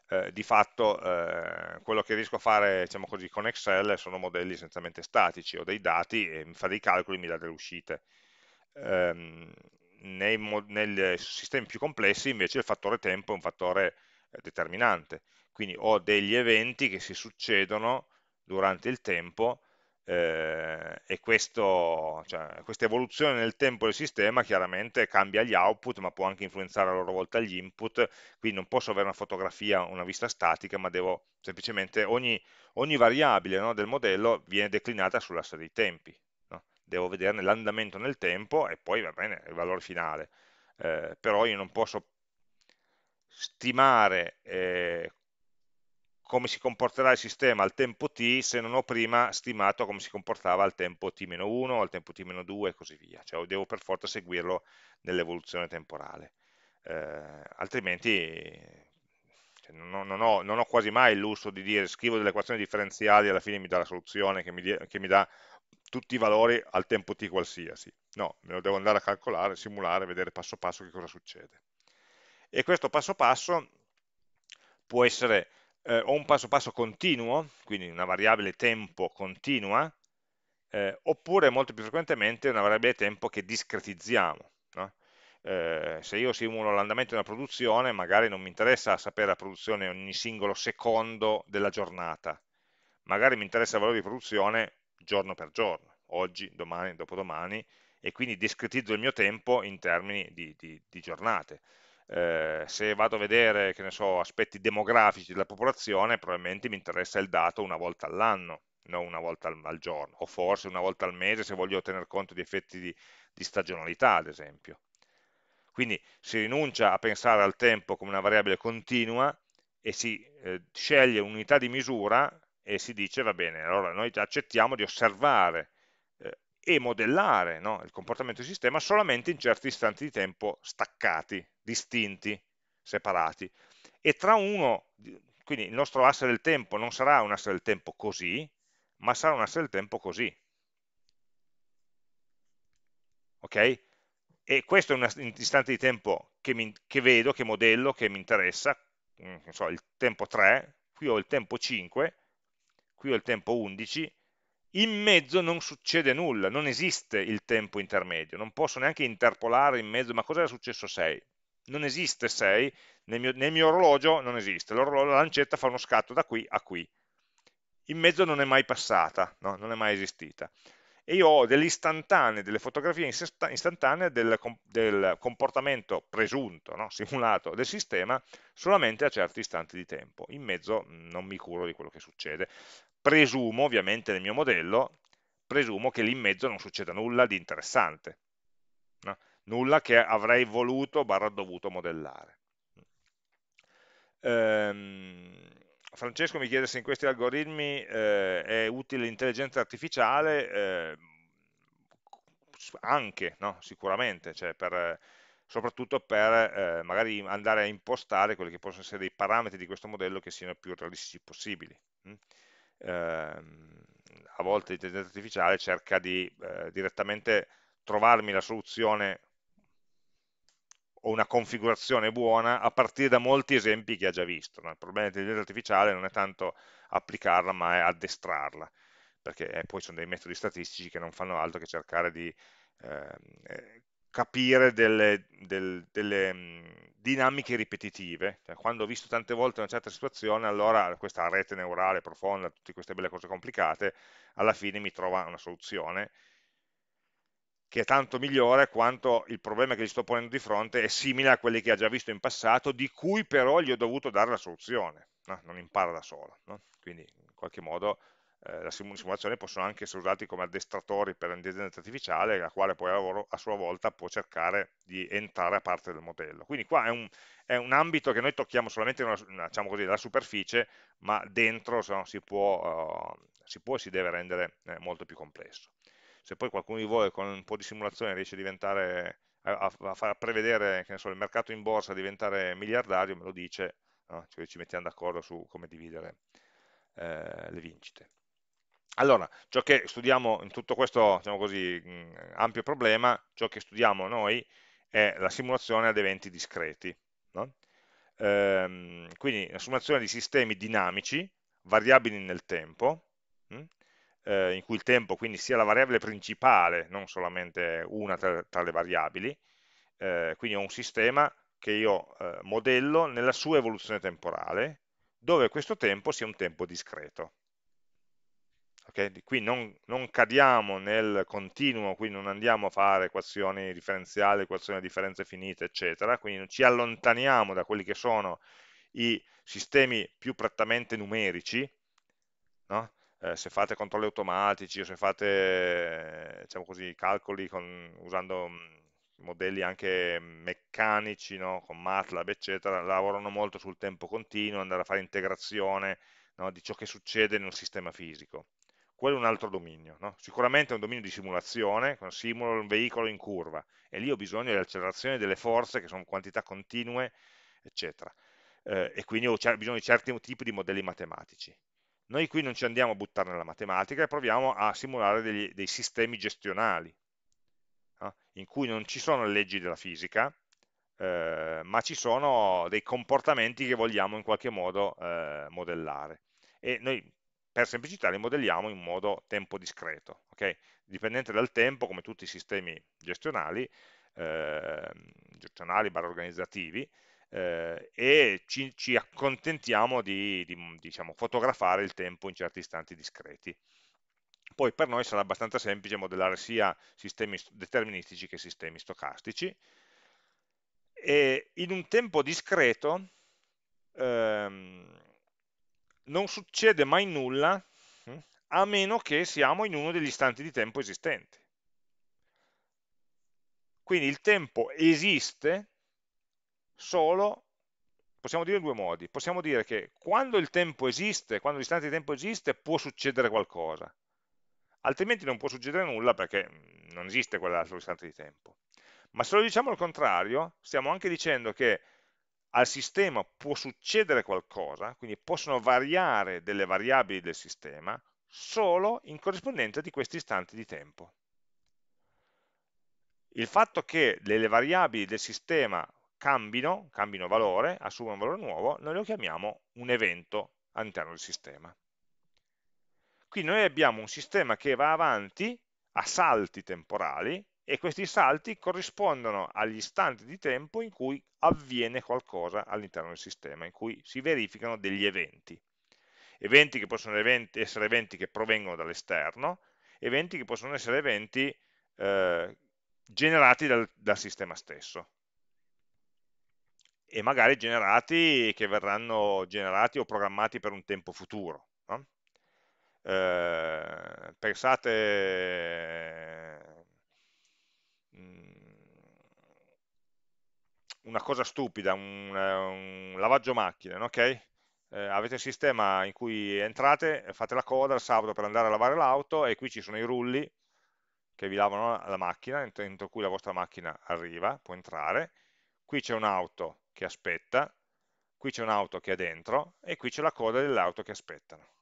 S1: eh, di fatto eh, quello che riesco a fare diciamo così, con Excel sono modelli essenzialmente statici, ho dei dati e mi fa dei calcoli e mi dà delle uscite. Eh, nei, nei, sistemi più complessi invece il fattore tempo è un fattore determinante. Quindi ho degli eventi che si succedono durante il tempo eh, e questo, cioè, questa evoluzione nel tempo del sistema chiaramente cambia gli output ma può anche influenzare a loro volta gli input quindi non posso avere una fotografia, una vista statica ma devo semplicemente, ogni, ogni variabile no, del modello viene declinata sull'asse dei tempi no? devo vederne l'andamento nel tempo e poi va bene il valore finale eh, però io non posso stimare eh, come si comporterà il sistema al tempo t se non ho prima stimato come si comportava al tempo t-1, al tempo t-2 e così via, cioè devo per forza seguirlo nell'evoluzione temporale, eh, altrimenti cioè, non, non, ho, non, ho, quasi mai il lusso di dire scrivo delle equazioni differenziali e alla fine mi dà la soluzione che mi, che mi dà tutti i valori al tempo t qualsiasi, no, me lo devo andare a calcolare, simulare, vedere passo passo che cosa succede. E questo passo passo può essere eh, o un passo passo continuo, quindi una variabile tempo continua, eh, oppure molto più frequentemente una variabile tempo che discretizziamo. No? Eh, se io simulo l'andamento di una produzione, magari non mi interessa sapere la produzione ogni singolo secondo della giornata, magari mi interessa il valore di produzione giorno per giorno, oggi, domani, dopodomani, e quindi discretizzo il mio tempo in termini di, di, di giornate eh, se vado a vedere, che ne so, aspetti demografici della popolazione, probabilmente mi interessa il dato una volta all'anno, non una volta al, al, giorno, o forse una volta al mese se voglio tener conto di effetti di, di stagionalità, ad esempio. Quindi si rinuncia a pensare al tempo come una variabile continua e si eh, sceglie un'unità di misura e si dice, va bene, allora noi accettiamo di osservare e modellare no, il comportamento del sistema solamente in certi istanti di tempo staccati, distinti, separati. E tra uno, quindi il nostro asse del tempo non sarà un asse del tempo così, ma sarà un asse del tempo così. Ok? E questo è un istante di tempo che, mi, che vedo, che modello, che mi interessa, mm, so, il tempo 3, qui ho il tempo 5, qui ho il tempo 11, in mezzo non succede nulla, non esiste il tempo intermedio, non posso neanche interpolare in mezzo, ma cosa era successo 6? Non esiste 6, nel mio, nel mio orologio non esiste, la lancetta fa uno scatto da qui a qui, in mezzo non è mai passata, no? non è mai esistita. E io ho delle istantanee, delle fotografie istantanee del, del comportamento presunto, no? simulato del sistema, solamente a certi istanti di tempo. In mezzo non mi curo di quello che succede presumo ovviamente nel mio modello, presumo che lì in mezzo non succeda nulla di interessante, no? nulla che avrei voluto barra dovuto modellare. Ehm, Francesco mi chiede se in questi algoritmi eh, è utile l'intelligenza artificiale, eh, anche, no? sicuramente, cioè per, soprattutto per eh, magari andare a impostare quelli che possono essere dei parametri di questo modello che siano più realistici possibili. Hm? Ehm, a volte l'intelligenza artificiale cerca di eh, direttamente trovarmi la soluzione o una configurazione buona a partire da molti esempi che ha già visto. No? Il problema dell'intelligenza artificiale non è tanto applicarla, ma è addestrarla, perché eh, poi sono dei metodi statistici che non fanno altro che cercare di ehm, eh, capire delle, del, delle mh, dinamiche ripetitive, cioè, quando ho visto tante volte una certa situazione, allora questa rete neurale profonda, tutte queste belle cose complicate, alla fine mi trova una soluzione che è tanto migliore quanto il problema che gli sto ponendo di fronte è simile a quelli che ha già visto in passato, di cui però gli ho dovuto dare la soluzione, no? non impara da solo. No? Quindi in qualche modo eh, la simulazione possono anche essere usati come addestratori per l'intelligenza artificiale, la quale poi a, sua volta può cercare di entrare a parte del modello. Quindi qua è un, è un ambito che noi tocchiamo solamente una, diciamo così, la superficie, ma dentro no, si, può, uh, si, può, e si deve rendere eh, molto più complesso. Se poi qualcuno di voi con un po' di simulazione riesce a diventare a, a far prevedere so, il mercato in borsa diventare miliardario, me lo dice, no? cioè ci mettiamo d'accordo su come dividere eh, le vincite. Allora, ciò che studiamo in tutto questo diciamo così, ampio problema, ciò che studiamo noi è la simulazione ad eventi discreti. No? Ehm, quindi la simulazione di sistemi dinamici, variabili nel tempo, mh? eh, in cui il tempo quindi sia la variabile principale, non solamente una tra, tra le variabili, eh, quindi ho un sistema che io eh, modello nella sua evoluzione temporale, dove questo tempo sia un tempo discreto. Okay? Qui non, non, cadiamo nel continuo, quindi non andiamo a fare equazioni differenziali, equazioni a differenze finite, eccetera, quindi ci allontaniamo da quelli che sono i sistemi più prettamente numerici, no? eh, se fate controlli automatici o se fate diciamo così, calcoli con, usando modelli anche meccanici, no? con MATLAB, eccetera, lavorano molto sul tempo continuo, andare a fare integrazione no? di ciò che succede in un sistema fisico. Quello è un altro dominio. No? Sicuramente è un dominio di simulazione, simulo un veicolo in curva, e lì ho bisogno di accelerazione delle forze, che sono quantità continue, eccetera. Eh, e quindi ho bisogno di certi tipi di modelli matematici. Noi qui non ci andiamo a buttare nella matematica e proviamo a simulare degli, dei sistemi gestionali, no? in cui non ci sono le leggi della fisica, eh, ma ci sono dei comportamenti che vogliamo in qualche modo eh, modellare. E noi per semplicità li modelliamo in modo tempo discreto, okay? dipendente dal tempo, come tutti i sistemi gestionali, eh, gestionali barra organizzativi, eh, e ci, ci, accontentiamo di, di diciamo, fotografare il tempo in certi istanti discreti. Poi per noi sarà abbastanza semplice modellare sia sistemi deterministici che sistemi stocastici. E in un tempo discreto ehm, non succede mai nulla hm, a meno che siamo in uno degli istanti di tempo esistenti. Quindi il tempo esiste solo, possiamo dire in due modi, possiamo dire che quando il tempo esiste, quando l'istante di tempo esiste, può succedere qualcosa, altrimenti non può succedere nulla perché mm, non esiste quell'altro istante di tempo. Ma se lo diciamo al contrario, stiamo anche dicendo che al sistema può succedere qualcosa, quindi possono variare delle variabili del sistema solo in corrispondenza di questi istanti di tempo. Il fatto che le variabili del sistema cambino, cambino valore, assumono un valore nuovo, noi lo chiamiamo un evento all'interno del sistema. Qui noi abbiamo un sistema che va avanti a salti temporali e questi salti corrispondono agli istanti di tempo in cui avviene qualcosa all'interno del sistema, in cui si verificano degli eventi. Eventi che possono essere eventi che provengono dall'esterno, eventi che possono essere eventi eh, generati dal, dal sistema stesso e magari generati che verranno generati o programmati per un tempo futuro. No? Eh, pensate una cosa stupida, un, un lavaggio macchine, ok? Eh, avete un sistema in cui entrate, fate la coda il sabato per andare a lavare l'auto e qui ci sono i rulli che vi lavano la macchina, entro cui la vostra macchina arriva, può entrare, qui c'è un'auto che aspetta, qui c'è un'auto che è dentro e qui c'è la coda delle auto che aspettano.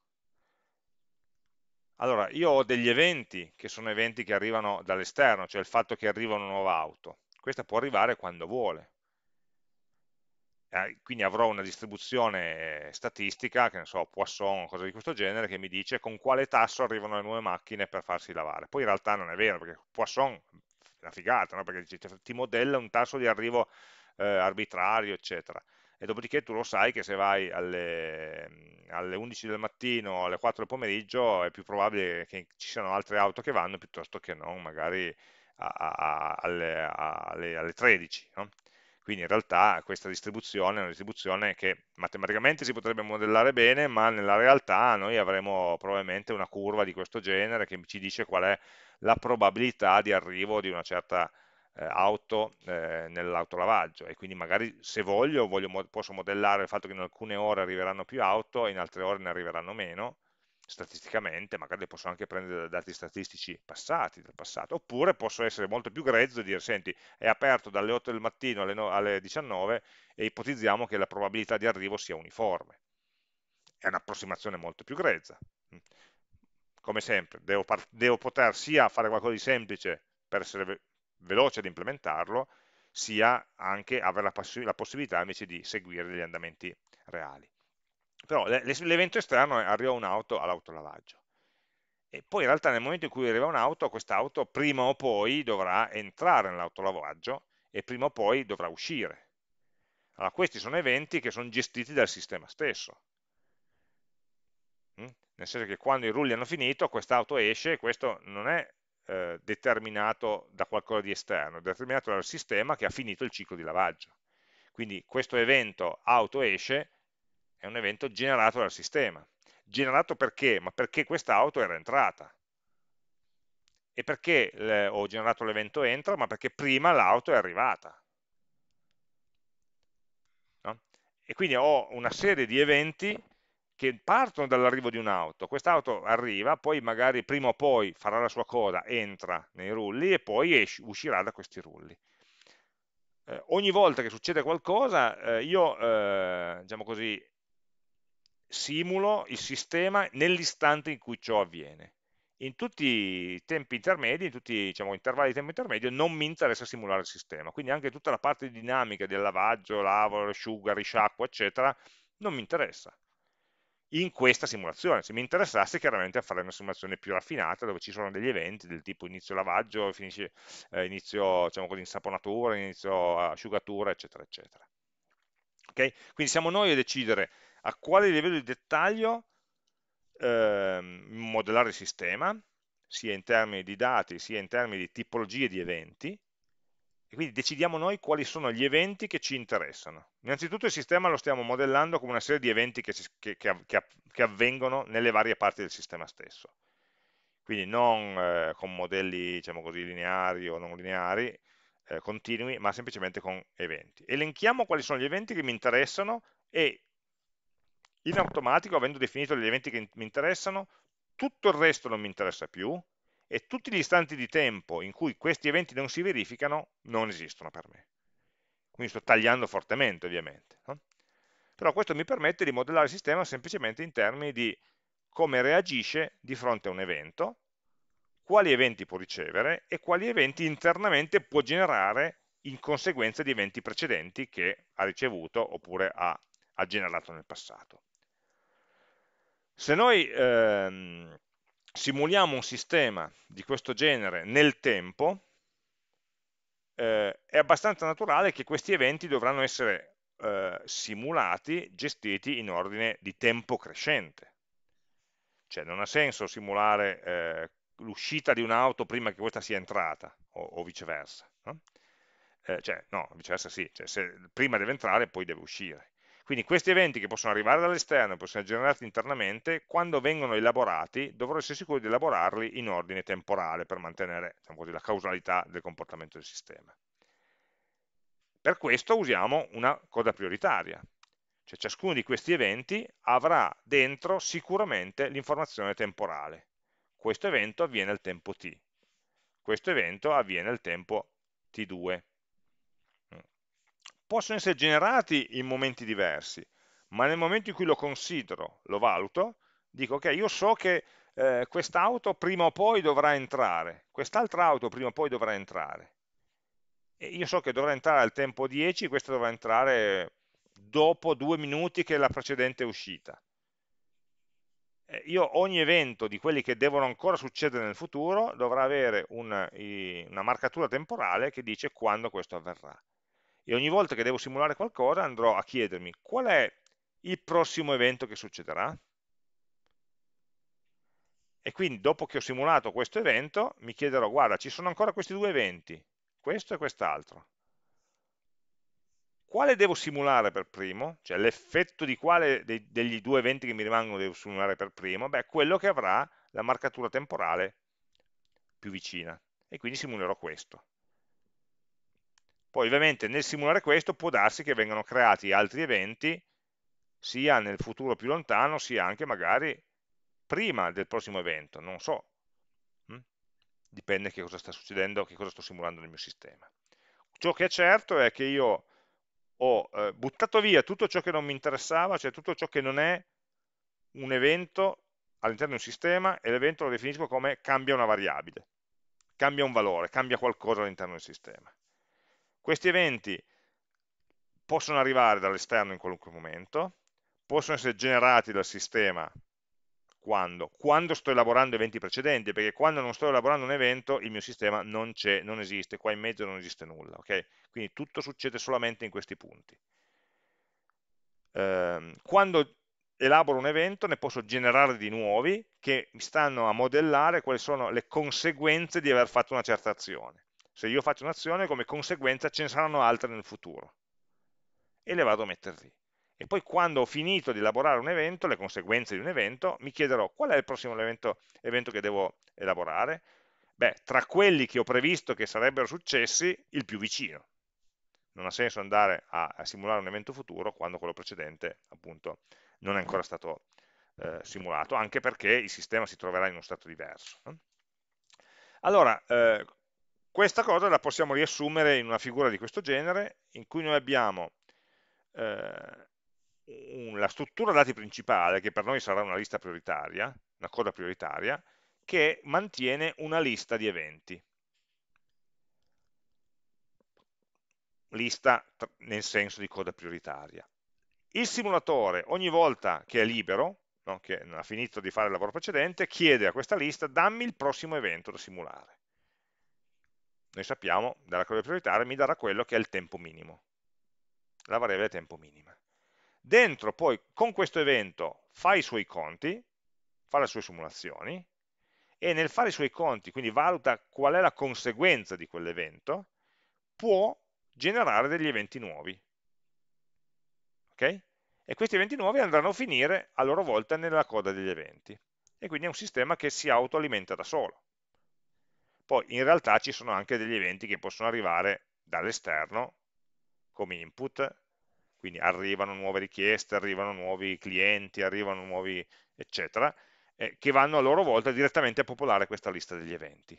S1: Allora, io ho degli eventi che sono eventi che arrivano dall'esterno, cioè il fatto che arriva una nuova auto. Questa può arrivare quando vuole. Eh, quindi avrò una distribuzione statistica, che ne so, Poisson o cose di questo genere, che mi dice con quale tasso arrivano le nuove macchine per farsi lavare. Poi in realtà non è vero, perché Poisson è una figata, no? perché ti modella un tasso di arrivo eh, arbitrario, eccetera. E dopodiché tu lo sai che se vai alle, alle 11 del mattino o alle 4 del pomeriggio è più probabile che ci siano altre auto che vanno piuttosto che non, magari a, a, alle, alle, alle, 13. No? Quindi in realtà questa distribuzione è una distribuzione che matematicamente si potrebbe modellare bene, ma nella realtà noi avremo probabilmente una curva di questo genere che ci dice qual è la probabilità di arrivo di una certa eh, auto eh, nell'autolavaggio. E quindi magari se voglio, voglio, posso modellare il fatto che in alcune ore arriveranno più auto e in altre ore ne arriveranno meno statisticamente, magari posso anche prendere dati statistici passati, del passato, oppure posso essere molto più grezzo e dire, senti, è aperto dalle 8 del mattino alle, no, alle 19 e ipotizziamo che la probabilità di arrivo sia uniforme. È un'approssimazione molto più grezza. Come sempre, devo, devo poter sia fare qualcosa di semplice per essere veloce ad implementarlo, sia anche avere la, la possibilità invece di seguire degli andamenti reali. Però l'evento esterno è arriva un'auto all'autolavaggio. E poi in realtà nel momento in cui arriva un'auto, quest'auto prima o poi dovrà entrare nell'autolavaggio e prima o poi dovrà uscire. Allora, questi sono eventi che sono gestiti dal sistema stesso. Mm? Nel senso che quando i rulli hanno finito, quest'auto esce e questo non è eh, determinato da qualcosa di esterno, è determinato dal sistema che ha finito il ciclo di lavaggio. Quindi questo evento auto esce è un evento generato dal sistema. Generato perché? Ma perché quest'auto era entrata. E perché ho generato l'evento entra? Ma perché prima l'auto è arrivata. No? E quindi ho una serie di eventi che partono dall'arrivo di un'auto, quest'auto arriva, poi magari prima o poi farà la sua coda, entra nei rulli e poi esci, uscirà da questi rulli. Eh, ogni volta che succede qualcosa, eh, io, eh, diciamo così, simulo il sistema nell'istante in cui ciò avviene. In tutti i tempi intermedi, in tutti diciamo, gli intervalli di tempo intermedio, non mi interessa simulare il sistema. Quindi anche tutta la parte dinamica del lavaggio, lavo, asciuga, risciacqua, eccetera, non mi interessa in questa simulazione. Se mi interessasse chiaramente a fare una simulazione più raffinata dove ci sono degli eventi del tipo inizio lavaggio, finisce, eh, inizio diciamo così, insaponatura, inizio asciugatura, eccetera, eccetera. Okay? Quindi siamo noi a decidere a quale livello di dettaglio eh, modellare il sistema, sia in termini di dati, sia in termini di tipologie di eventi, e quindi decidiamo noi quali sono gli eventi che ci interessano. Innanzitutto il sistema lo stiamo modellando come una serie di eventi che, che, che, che avvengono nelle varie parti del sistema stesso. Quindi non eh, con modelli diciamo così, lineari o non lineari, eh, continui, ma semplicemente con eventi. Elenchiamo quali sono gli eventi che mi interessano e in automatico, avendo definito gli eventi che mi interessano, tutto il resto non mi interessa più, e tutti gli istanti di tempo in cui questi eventi non si verificano non esistono per me. Quindi sto tagliando fortemente ovviamente. No? Però questo mi permette di modellare il sistema semplicemente in termini di come reagisce di fronte a un evento, quali eventi può ricevere e quali eventi internamente può generare in conseguenza di eventi precedenti che ha ricevuto oppure ha, ha generato nel passato. Se noi ehm, simuliamo un sistema di questo genere nel tempo, eh, è abbastanza naturale che questi eventi dovranno essere eh, simulati, gestiti in ordine di tempo crescente. Cioè non ha senso simulare eh, l'uscita di un'auto prima che questa sia entrata, o, o viceversa. No? Eh, cioè, no, viceversa sì, cioè, se prima deve entrare poi deve uscire. Quindi questi eventi che possono arrivare dall'esterno possono essere generati internamente, quando vengono elaborati dovrò essere sicuro di elaborarli in ordine temporale per mantenere diciamo così, la causalità del comportamento del sistema. Per questo usiamo una coda prioritaria, cioè ciascuno di questi eventi avrà dentro sicuramente l'informazione temporale. Questo evento avviene al tempo t, questo evento avviene al tempo t2 possono essere generati in momenti diversi, ma nel momento in cui lo considero, lo valuto, dico ok, io so che eh, quest'auto prima o poi dovrà entrare, quest'altra auto prima o poi dovrà entrare. E io so che dovrà entrare al tempo 10, questa dovrà entrare dopo due minuti che la precedente è uscita. Eh, io ogni evento di quelli che devono ancora succedere nel futuro dovrà avere una, una marcatura temporale che dice quando questo avverrà e ogni volta che devo simulare qualcosa andrò a chiedermi qual è il prossimo evento che succederà e quindi dopo che ho simulato questo evento mi chiederò guarda ci sono ancora questi due eventi questo e quest'altro quale devo simulare per primo? Cioè l'effetto di quale dei, degli due eventi che mi rimangono devo simulare per primo? Beh, quello che avrà la marcatura temporale più vicina e quindi simulerò questo. Poi ovviamente nel simulare questo può darsi che vengano creati altri eventi sia nel futuro più lontano sia anche magari prima del prossimo evento, non so. Hm? Dipende che cosa sta succedendo, che cosa sto simulando nel mio sistema. Ciò che è certo è che io ho eh, buttato via tutto ciò che non mi interessava, cioè tutto ciò che non è un evento all'interno di un sistema e l'evento lo definisco come cambia una variabile, cambia un valore, cambia qualcosa all'interno del sistema. Questi eventi possono arrivare dall'esterno in qualunque momento, possono essere generati dal sistema quando? Quando sto elaborando eventi precedenti, perché quando non sto elaborando un evento il mio sistema non c'è, non esiste, qua in mezzo non esiste nulla, ok? Quindi tutto succede solamente in questi punti. eh, quando elaboro un evento ne posso generare di nuovi che mi stanno a modellare quali sono le conseguenze di aver fatto una certa azione. Se io faccio un'azione, come conseguenza ce ne saranno altre nel futuro. E le vado a mettere lì. E poi quando ho finito di elaborare un evento, le conseguenze di un evento, mi chiederò qual è il prossimo evento, evento che devo elaborare. Beh, tra quelli che ho previsto che sarebbero successi, il più vicino. Non ha senso andare a, a simulare un evento futuro quando quello precedente, appunto, non è ancora stato eh, simulato, anche perché il sistema si troverà in uno stato diverso. Allora, eh, questa cosa la possiamo riassumere in una figura di questo genere, in cui noi abbiamo eh, la struttura dati principale, che per noi sarà una lista prioritaria, una coda prioritaria, che mantiene una lista di eventi. Lista nel senso di coda prioritaria. Il simulatore ogni volta che è libero, no, che ha finito di fare il lavoro precedente, chiede a questa lista dammi il prossimo evento da simulare. Noi sappiamo, dalla coda prioritaria mi darà quello che è il tempo minimo, la variabile tempo minima. Dentro poi con questo evento fa i suoi conti, fa le sue simulazioni, e nel fare i suoi conti, quindi valuta qual è la conseguenza di quell'evento, può generare degli eventi nuovi okay? e questi eventi nuovi andranno a finire a loro volta nella coda degli eventi e quindi è un sistema che si autoalimenta da solo poi in realtà ci sono anche degli eventi che possono arrivare dall'esterno come input quindi arrivano nuove richieste, arrivano nuovi clienti, arrivano nuovi eccetera, eh, che vanno a loro volta direttamente a popolare questa lista degli eventi.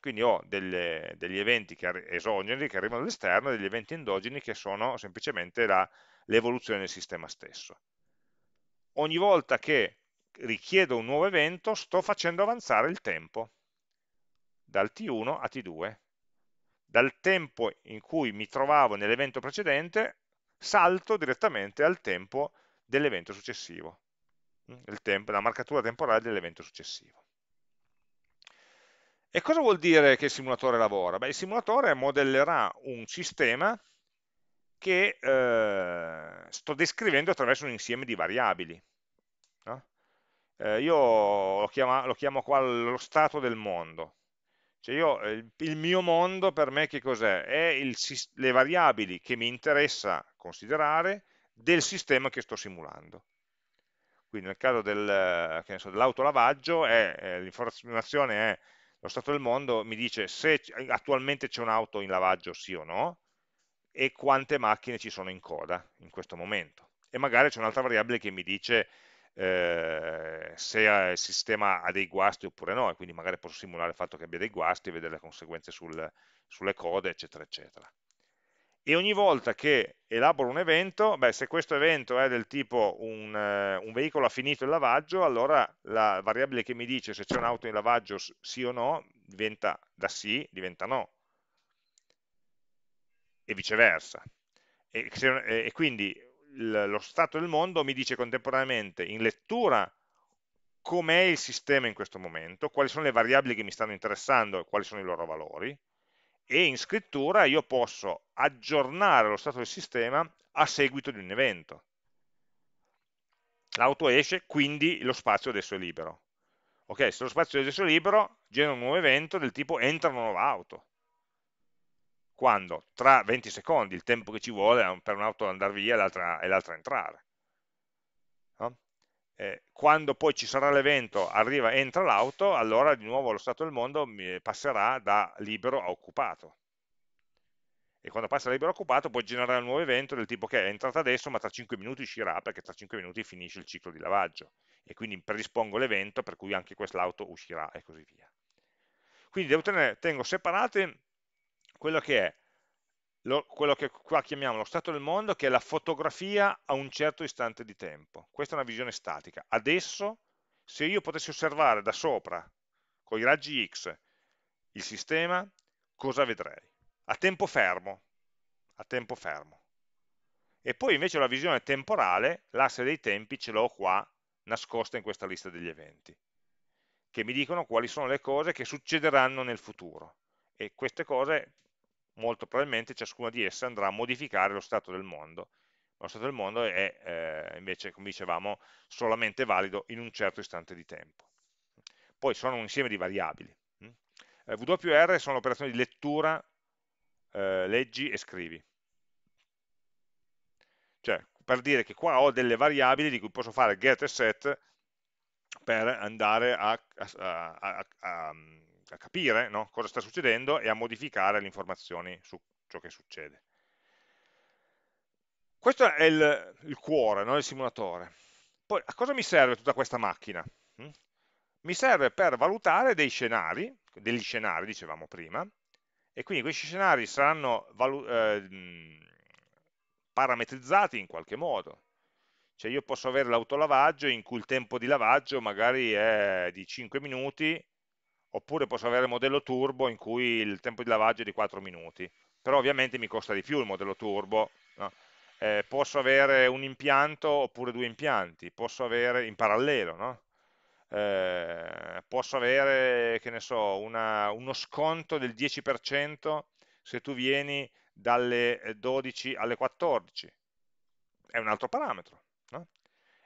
S1: Quindi ho delle, degli eventi che, esogeni che arrivano dall'esterno e degli eventi endogeni che sono semplicemente l'evoluzione del sistema stesso. Ogni volta che richiedo un nuovo evento sto facendo avanzare il tempo dal T1 a T2 dal tempo in cui mi trovavo nell'evento precedente salto direttamente al tempo dell'evento successivo tempo, la marcatura temporale dell'evento successivo e cosa vuol dire che il simulatore lavora? Beh, il simulatore modellerà un sistema che eh, sto descrivendo attraverso un insieme di variabili. No? Eh, io lo chiamo, lo chiamo, qua lo stato del mondo. Cioè io, il, il, mio mondo per me che cos'è? È il, le variabili che mi interessa considerare del sistema che sto simulando. Quindi nel caso del, so, dell'autolavaggio l'informazione è lo stato del mondo mi dice se attualmente c'è un'auto in lavaggio sì o no e quante macchine ci sono in coda in questo momento. E magari c'è un'altra variabile che mi dice eh, se il sistema ha dei guasti oppure no, e quindi magari posso simulare il fatto che abbia dei guasti e vedere le conseguenze sul, sulle code, eccetera, eccetera e ogni volta che elaboro un evento, beh, se questo evento è del tipo un, uh, un, veicolo ha finito il lavaggio, allora la variabile che mi dice se c'è un'auto in lavaggio sì o no, diventa da sì, diventa no, e viceversa. E, se, e quindi lo stato del mondo mi dice contemporaneamente in lettura com'è il sistema in questo momento, quali sono le variabili che mi stanno interessando e quali sono i loro valori, e in scrittura io posso aggiornare lo stato del sistema a seguito di un evento. L'auto esce, quindi lo spazio adesso è libero. Ok, se lo spazio adesso è libero, genera un nuovo evento del tipo entra una nuova auto. Quando? Tra 20 secondi, il tempo che ci vuole per un'auto andare via e l'altra entrare. No? Eh, quando poi ci sarà l'evento, arriva, entra l'auto, allora di nuovo lo stato del mondo passerà da libero a occupato. E quando passa da libero a occupato poi generare un nuovo evento del tipo che è entrata adesso ma tra 5 minuti uscirà perché tra 5 minuti finisce il ciclo di lavaggio. E quindi predispongo l'evento per cui anche quest'auto uscirà e così via. Quindi tenere, tengo separate quello che è lo, quello che qua chiamiamo lo stato del mondo, che è la fotografia a un certo istante di tempo. Questa è una visione statica. Adesso, se io potessi osservare da sopra, con i raggi X, il sistema, cosa vedrei? A tempo fermo. A tempo fermo. E poi invece la visione temporale, l'asse dei tempi ce l'ho qua, nascosta in questa lista degli eventi, che mi dicono quali sono le cose che succederanno nel futuro. E queste cose molto probabilmente ciascuna di esse andrà a modificare lo stato del mondo, allo stato del mondo è eh, invece, come dicevamo, solamente valido in un certo istante di tempo. Poi sono un insieme di variabili. Eh, WR sono operazioni di lettura, eh, leggi e scrivi. Cioè, per dire che qua ho delle variabili di cui posso fare get e set per andare a, a, a, a capire no? cosa sta succedendo e a modificare le informazioni su ciò che succede. Questo è il, il cuore no? del simulatore. Poi a cosa mi serve tutta questa macchina? Hm? Mi serve per valutare dei scenari, degli scenari dicevamo prima, e quindi questi scenari saranno eh, parametrizzati in qualche modo. Cioè io posso avere l'autolavaggio in cui il tempo di lavaggio magari è di 5 minuti, oppure posso avere il modello turbo in cui il tempo di lavaggio è di 4 minuti. Però ovviamente mi costa di più il modello turbo. No? Eh, posso avere un impianto oppure due impianti, posso avere in parallelo, no? eh, posso avere, so, una, uno sconto del 10% se tu vieni dalle 12 alle 14, è un altro parametro, no?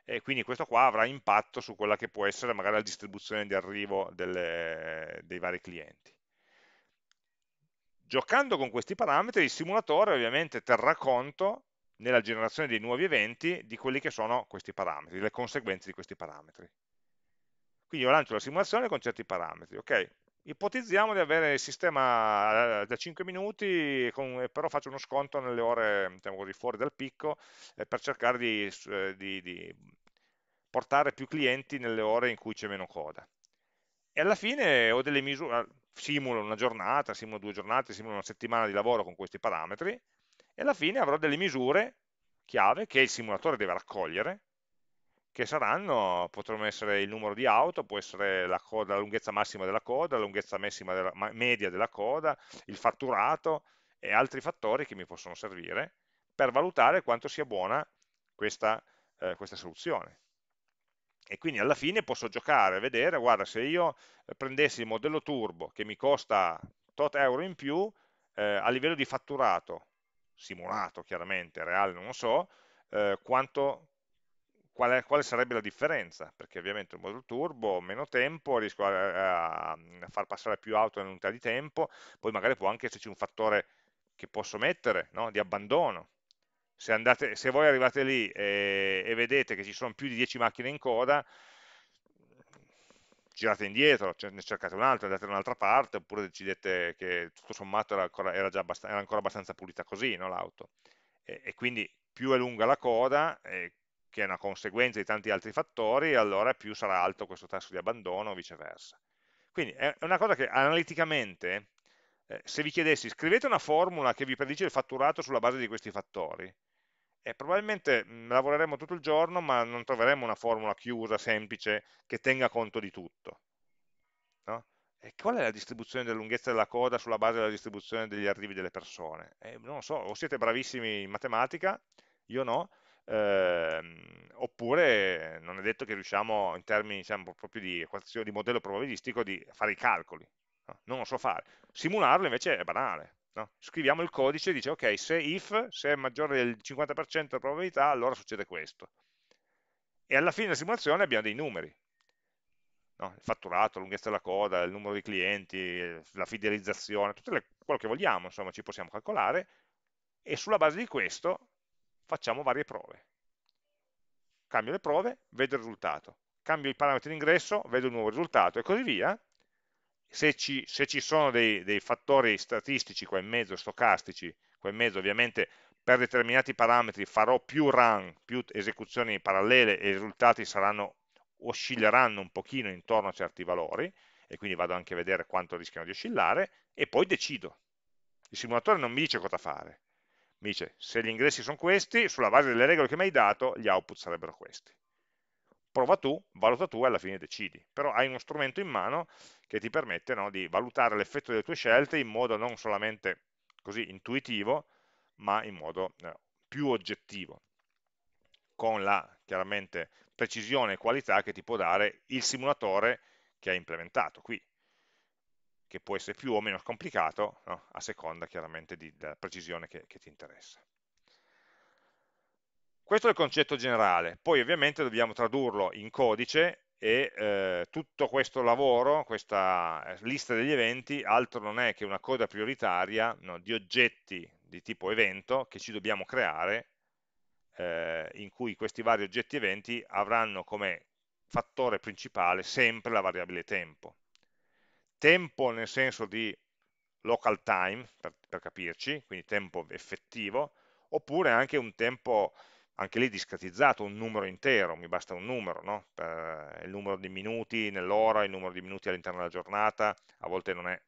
S1: E quindi questo qua avrà impatto su quella che può essere magari la distribuzione di arrivo delle, dei vari clienti. Giocando con questi parametri, il simulatore ovviamente terrà conto nella generazione dei nuovi eventi di quelli che sono questi parametri, le conseguenze di questi parametri. Quindi io lancio la simulazione con certi parametri, ok? Ipotizziamo di avere il sistema eh, da 5 minuti, con, però faccio uno sconto nelle ore diciamo così, fuori dal picco eh, per cercare di, eh, di, di, portare più clienti nelle ore in cui c'è meno coda. E alla fine ho delle misure, eh, simulo una giornata, simulo due giornate, simulo una settimana di lavoro con questi parametri e alla fine avrò delle misure chiave che il simulatore deve raccogliere che saranno, potranno essere il numero di auto, può essere la, coda, la lunghezza massima della coda, la lunghezza della, media della coda, il fatturato e altri fattori che mi possono servire per valutare quanto sia buona questa, eh, questa soluzione. E quindi alla fine posso giocare, vedere, guarda, se io prendessi il modello turbo che mi costa tot euro in più, eh, a livello di fatturato, simulato chiaramente, reale non lo so, eh, quanto, quale, quale, sarebbe la differenza? Perché ovviamente il modello turbo, meno tempo, riesco a, a, far passare più auto in unità di tempo, poi magari può anche esserci un fattore che posso mettere no? di abbandono. Se, andate, se, voi arrivate lì e, e, vedete che ci sono più di 10 macchine in coda, girate indietro, ne cercate un'altra, andate da un'altra parte, oppure decidete che tutto sommato era ancora, era era ancora abbastanza pulita così no, l'auto. E, e, quindi più è lunga la coda, che è una conseguenza di tanti altri fattori, allora più sarà alto questo tasso di abbandono o viceversa. Quindi è una cosa che analiticamente, eh, se vi chiedessi scrivete una formula che vi predice il fatturato sulla base di questi fattori, e probabilmente mh, mm, lavoreremo tutto il giorno ma non troveremo una formula chiusa, semplice, che tenga conto di tutto. No? E qual è la distribuzione della lunghezza della coda sulla base della distribuzione degli arrivi delle persone? Eh, non lo so, o siete bravissimi in matematica, io no, ehm, oppure non è detto che riusciamo in termini diciamo, proprio di di modello probabilistico di fare i calcoli, no? non lo so fare. Simularlo invece è banale. No? Scriviamo il codice e dice ok, se if, se è maggiore del 50% la probabilità, allora succede questo. E alla fine della simulazione abbiamo dei numeri. No? il fatturato, la lunghezza della coda, il numero di clienti, la fidelizzazione, tutto quello che vogliamo, insomma, ci possiamo calcolare e sulla base di questo facciamo varie prove. Cambio le prove, vedo il risultato. Cambio i parametri di ingresso, vedo il nuovo risultato e così via. Se ci, se ci sono dei, dei, fattori statistici qua in mezzo, stocastici, qua in mezzo ovviamente per determinati parametri farò più run, più esecuzioni parallele e i risultati saranno, oscilleranno un pochino intorno a certi valori e quindi vado anche a vedere quanto rischiano di oscillare e poi decido. Il simulatore non mi dice cosa fare, mi dice se gli ingressi sono questi, sulla base delle regole che mi hai dato, gli output sarebbero questi. Prova tu, valuta tu e alla fine decidi. Però hai uno strumento in mano che ti permette no, di valutare l'effetto delle tue scelte in modo non solamente così intuitivo, ma in modo eh, più oggettivo, con la chiaramente precisione e qualità che ti può dare il simulatore che hai implementato qui che può essere più o meno complicato, no? a seconda chiaramente di, della precisione che, che ti interessa. Questo è il concetto generale, poi ovviamente dobbiamo tradurlo in codice e eh, tutto questo lavoro, questa eh, lista degli eventi, altro non è che una coda prioritaria no, di oggetti di tipo evento che ci dobbiamo creare, eh, in cui questi vari oggetti eventi avranno come fattore principale sempre la variabile tempo. Tempo nel senso di local time, per, per capirci, quindi tempo effettivo, oppure anche un tempo anche lì discretizzato, un numero intero, mi basta un numero, no? il numero di minuti nell'ora, il numero di minuti all'interno della giornata, a volte, è,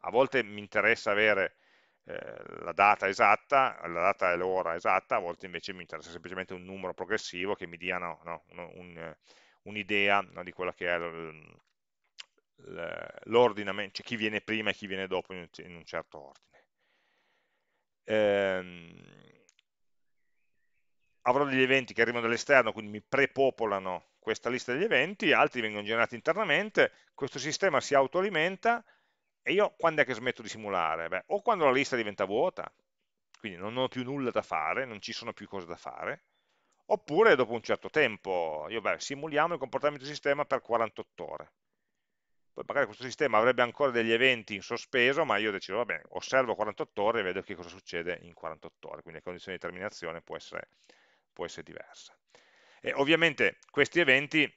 S1: a volte mi interessa avere eh, la data esatta, la data e l'ora esatta, a volte invece mi interessa semplicemente un numero progressivo che mi dia no, un'idea un, un di quello che è l'ordinamento, cioè chi viene prima e chi viene dopo in un, certo ordine. Ehm, avrò degli eventi che arrivano dall'esterno, quindi mi prepopolano questa lista degli eventi, altri vengono generati internamente, questo sistema si autoalimenta e io quando è che smetto di simulare? Beh, o quando la lista diventa vuota, quindi non ho più nulla da fare, non ci sono più cose da fare, oppure dopo un certo tempo, io beh, simuliamo il comportamento del sistema per 48 ore. Poi magari questo sistema avrebbe ancora degli eventi in sospeso, ma io decido, va bene, osservo 48 ore e vedo che cosa succede in 48 ore, quindi la condizione di terminazione può essere può essere diversa. E ovviamente questi eventi,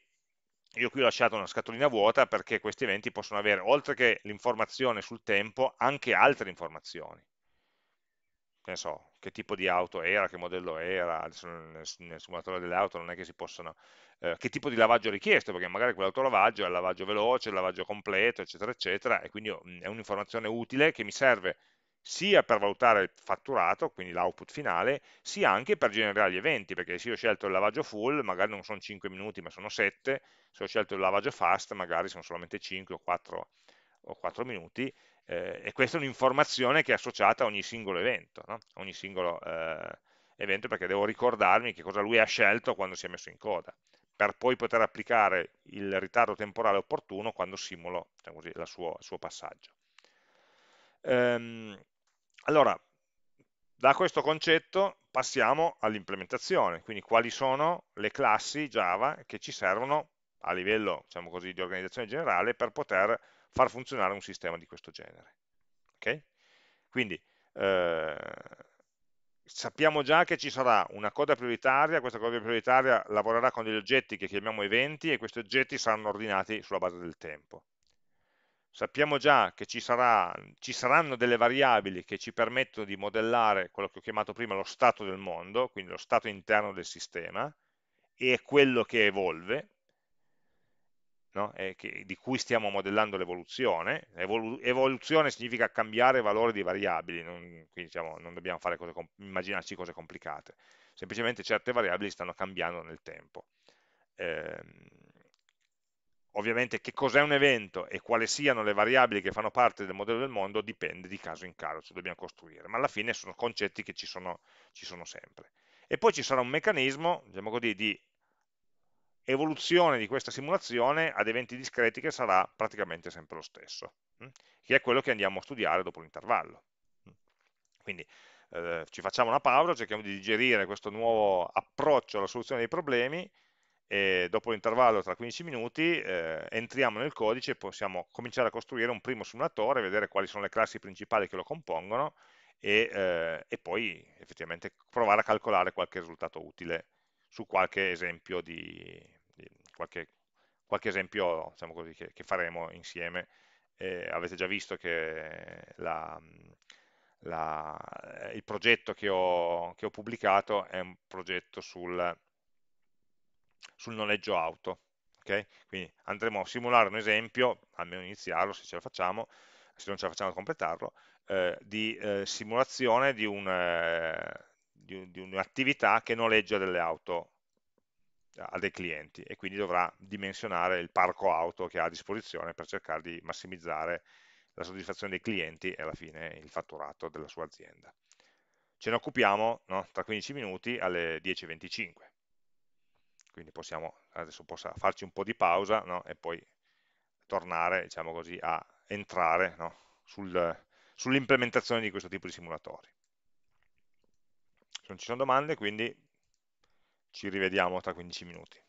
S1: io qui ho lasciato una scatolina vuota perché questi eventi possono avere, oltre che l'informazione sul tempo, anche altre informazioni. Ne so, che tipo di auto era, che modello era, nel, simulatore delle auto non è che si possono, eh, che tipo di lavaggio richiesto, perché magari quell'autolavaggio è il lavaggio veloce, il lavaggio completo, eccetera, eccetera, e quindi è un'informazione utile che mi serve sia per valutare il fatturato, quindi l'output finale, sia anche per generare gli eventi, perché se io ho scelto il lavaggio full, magari non sono 5 minuti ma sono 7, se ho scelto il lavaggio fast, magari sono solamente 5 o 4, o 4 minuti, eh, e questa è un'informazione che è associata a ogni singolo evento, no? ogni singolo eh, evento, perché devo ricordarmi che cosa lui ha scelto quando si è messo in coda, per poi poter applicare il ritardo temporale opportuno quando simulo diciamo così, suo, il suo passaggio. Ehm, allora, da questo concetto passiamo all'implementazione, quindi quali sono le classi Java che ci servono a livello diciamo così, di organizzazione generale per poter far funzionare un sistema di questo genere. Okay? Quindi eh, sappiamo già che ci sarà una coda prioritaria, questa coda prioritaria lavorerà con degli oggetti che chiamiamo eventi e questi oggetti saranno ordinati sulla base del tempo sappiamo già che ci, sarà, ci, saranno delle variabili che ci permettono di modellare quello che ho chiamato prima lo stato del mondo, quindi lo stato interno del sistema, e quello che evolve, no? che, di cui stiamo modellando l'evoluzione. Evolu evoluzione significa cambiare valori di variabili, non, quindi diciamo, non dobbiamo cose, immaginarci cose complicate, semplicemente certe variabili stanno cambiando nel tempo. Eh, Ovviamente che cos'è un evento e quali siano le variabili che fanno parte del modello del mondo dipende di caso in caso, ce dobbiamo costruire, ma alla fine sono concetti che ci sono, ci sono sempre. E poi ci sarà un meccanismo, diciamo così, di evoluzione di questa simulazione ad eventi discreti che sarà praticamente sempre lo stesso, hm? che è quello che andiamo a studiare dopo l'intervallo. Hm? Quindi eh, ci facciamo una pausa, cerchiamo di digerire questo nuovo approccio alla soluzione dei problemi e dopo l'intervallo tra 15 minuti eh, entriamo nel codice e possiamo cominciare a costruire un primo simulatore, vedere quali sono le classi principali che lo compongono e, eh, e poi effettivamente provare a calcolare qualche risultato utile su qualche esempio, di qualche, qualche esempio diciamo così, che, che, faremo insieme. Eh, avete già visto che la, la, il progetto che ho, che ho pubblicato è un progetto sul sul noleggio auto. Okay? Quindi andremo a simulare un esempio, almeno iniziarlo se ce la facciamo, se non ce la facciamo a completarlo, eh, di eh, simulazione di un'attività un, che noleggia delle auto a dei clienti e quindi dovrà dimensionare il parco auto che ha a disposizione per cercare di massimizzare la soddisfazione dei clienti e alla fine il fatturato della sua azienda. Ce ne occupiamo no, tra 15 minuti alle 10.25 quindi possiamo adesso possa farci un po' di pausa no? e poi tornare diciamo così, a entrare no? Sul, sull'implementazione di questo tipo di simulatori. Se non ci sono domande, quindi Ci rivediamo tra 15 minuti.